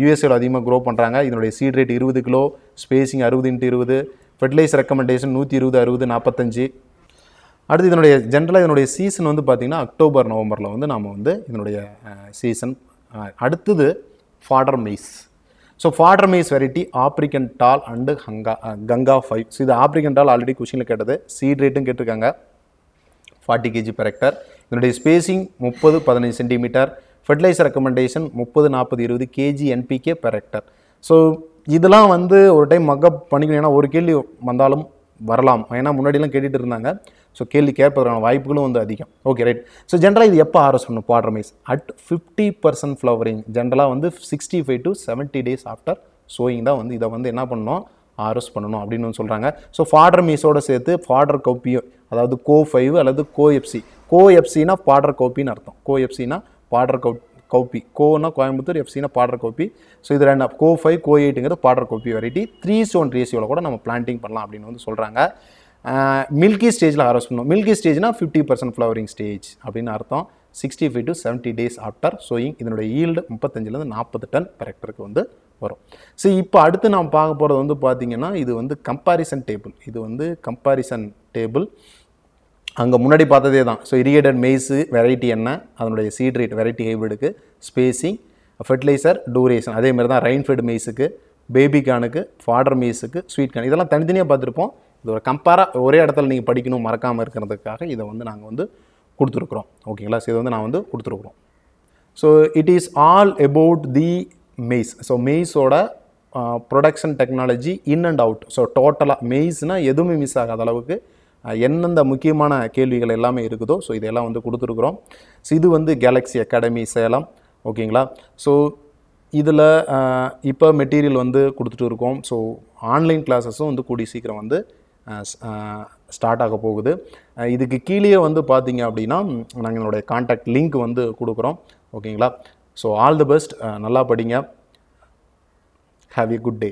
யூஎஸ்ஏல அதிகமாக க்ரோ பண்ணுறாங்க இதனுடைய சீட் ரேட் இருபது கிலோ ஸ்பேசிங் அறுபது இன்ட்டு இருபது ஃபெர்டிலைஸ் ரெக்கமெண்டேஷன் நூற்றி இருபது அறுபது நாற்பத்தஞ்சு அடுத்து இதனுடைய ஜென்ரலாக இதனுடைய சீசன் வந்து பார்த்திங்கன்னா அக்டோபர் நவம்பரில் வந்து நாம் வந்து இதனுடைய சீசன் அடுத்தது fodder maize so fodder maize variety African tall and ஹங்கா Ganga five so இது ஆப்ரிக்கன் டால் ஆல்ரெடி கொஷினில் கேட்டது. சீட் ரேட்டும் கேட்டிருக்காங்க. ஃபார்ட்டி கேஜி பெர் ஹெக்டர் இதனுடைய ஸ்பேசிங் முப்பது பதினஞ்சு சென்டிமீட்டர் ஃபெர்டிலைசர் ரெக்கமெண்டேஷன் முப்பது நாற்பது இருபது kg NPK per hectare so இதெல்லாம் வந்து ஒரு டைம் மக்கப் பண்ணிக்கணும். ஏன்னா ஒரு கேள்வி வந்தாலும் வரலாம். ஏன்னா முன்னாடிலாம் கேட்டுட்டு இருந்தாங்க. ஸோ கேள்வி கேட்பதற்கான வாய்ப்புகளும் வந்து அதிகம். ஓகே ரைட் ஸோ ஜென்ரலாக இது எப்போ ஆர்எஸ் பண்ணும் fodder maize at fifty percent flowering ஜென்ரலாக வந்து sixty five to seventy days after sowing தான் வந்து இதை வந்து என்ன பண்ணணும்? ஆர்எஸ் பண்ணணும் அப்படின்னு வந்து சொல்கிறாங்க ஸோ ஃபாடர் மீஸோட சேர்த்து ஃபாடர் கோப்பியும் அதாவது கோ ஃபைவ் அல்லது கோ எஃப்சி கோ எஃப்சினா பாடர் கோப்பின்னு அர்த்தம். கோ எஃப்சினா பாடர் கோ கோப்பி கோனா கோயம்புத்தூர் எஃப்சினா பாடர் கோப்பி ஸோ இது ரெண்டு CO five CO எயிட்டுங்கிறது fodder cowpea variety three stone ரேஷியோவில் கூட நம்ம பிளான்டிங் பண்ணலாம் அப்படின்னு வந்து சொல்கிறாங்க மில்கி ஸ்டேஜில் ஹாரஸ் பண்ணணும் மில்கி ஸ்டேஜ்னால் ஃபிஃப்டி பர்சன்ட் ஃப்ளவரிங் ஸ்டேஜ் அப்படின்னு அர்த்தம். Sixty five to seventy days after sowing இதனுடைய ஈல்டு முப்பத்தஞ்சிலேருந்து நாற்பது டன் per ஹெக்டருக்கு வந்து வரும். ஸோ இப்போ அடுத்து நாம் பார்க்க போகிறது வந்து பார்த்தீங்கன்னா இது வந்து கம்பாரிசன் டேபிள் இது வந்து கம்பாரிசன் டேபிள் அங்கே முன்னாடி பார்த்ததே தான். ஸோ இரிகேட்டட் மெய்ஸு வெரைட்டி என்ன? அதனுடைய சீட் ரேட் வெரைட்டி ஹைப்ரிடுக்கு ஸ்பேசிங் ஃபெர்டிலைசர் டூரேஷன் அதேமாதிரி தான் ரெயின்ஃபெட் மெய்ஸுக்கு பேபிகானுக்கு ஃபாடர் மெய்ஸுக்கு ஸ்வீட் கான் இதெல்லாம் தனித்தனியாக பார்த்துருப்போம். இது ஒரு கம்பேராக ஒரே இடத்துல நீங்கள் படிக்கணும் மறக்காமல் இருக்கிறதுக்காக இதை வந்து நாங்கள் வந்து கொடுத்துருக்குறோம். ஓகேங்களா? ஸோ இதை வந்து நான் வந்து கொடுத்துருக்குறோம். So it is all about the maize so மெய்ஸோட production technology in and out so டோட்டலாக மெய்ஸ்னால் எதுவுமே மிஸ் ஆகாத அளவுக்கு எந்தெந்த முக்கியமான கேள்விகள் எல்லாமே இருக்குதோ ஸோ இதெல்லாம் வந்து கொடுத்துருக்குறோம். ஸோ இது வந்து கேலக்ஸி அகாடமி சேலம். ஓகேங்களா? ஸோ இதில் இப்போ மெட்டீரியல் வந்து கொடுத்துட்டு இருக்கோம். ஸோ ஆன்லைன் கிளாஸஸும் வந்து கூடி சீக்கிரம் வந்து ஸ்டார்ட் ஆக போகுது. இதுக்கு கீழே வந்து பார்த்தீங்க அப்படின்னா நாங்கள் எங்களுடைய காண்டாக்ட் லிங்க் வந்து கொடுக்குறோம். ஓகேங்களா ஸோ ஆல் தி பெஸ்ட் நல்லா படிங்க. Have a good day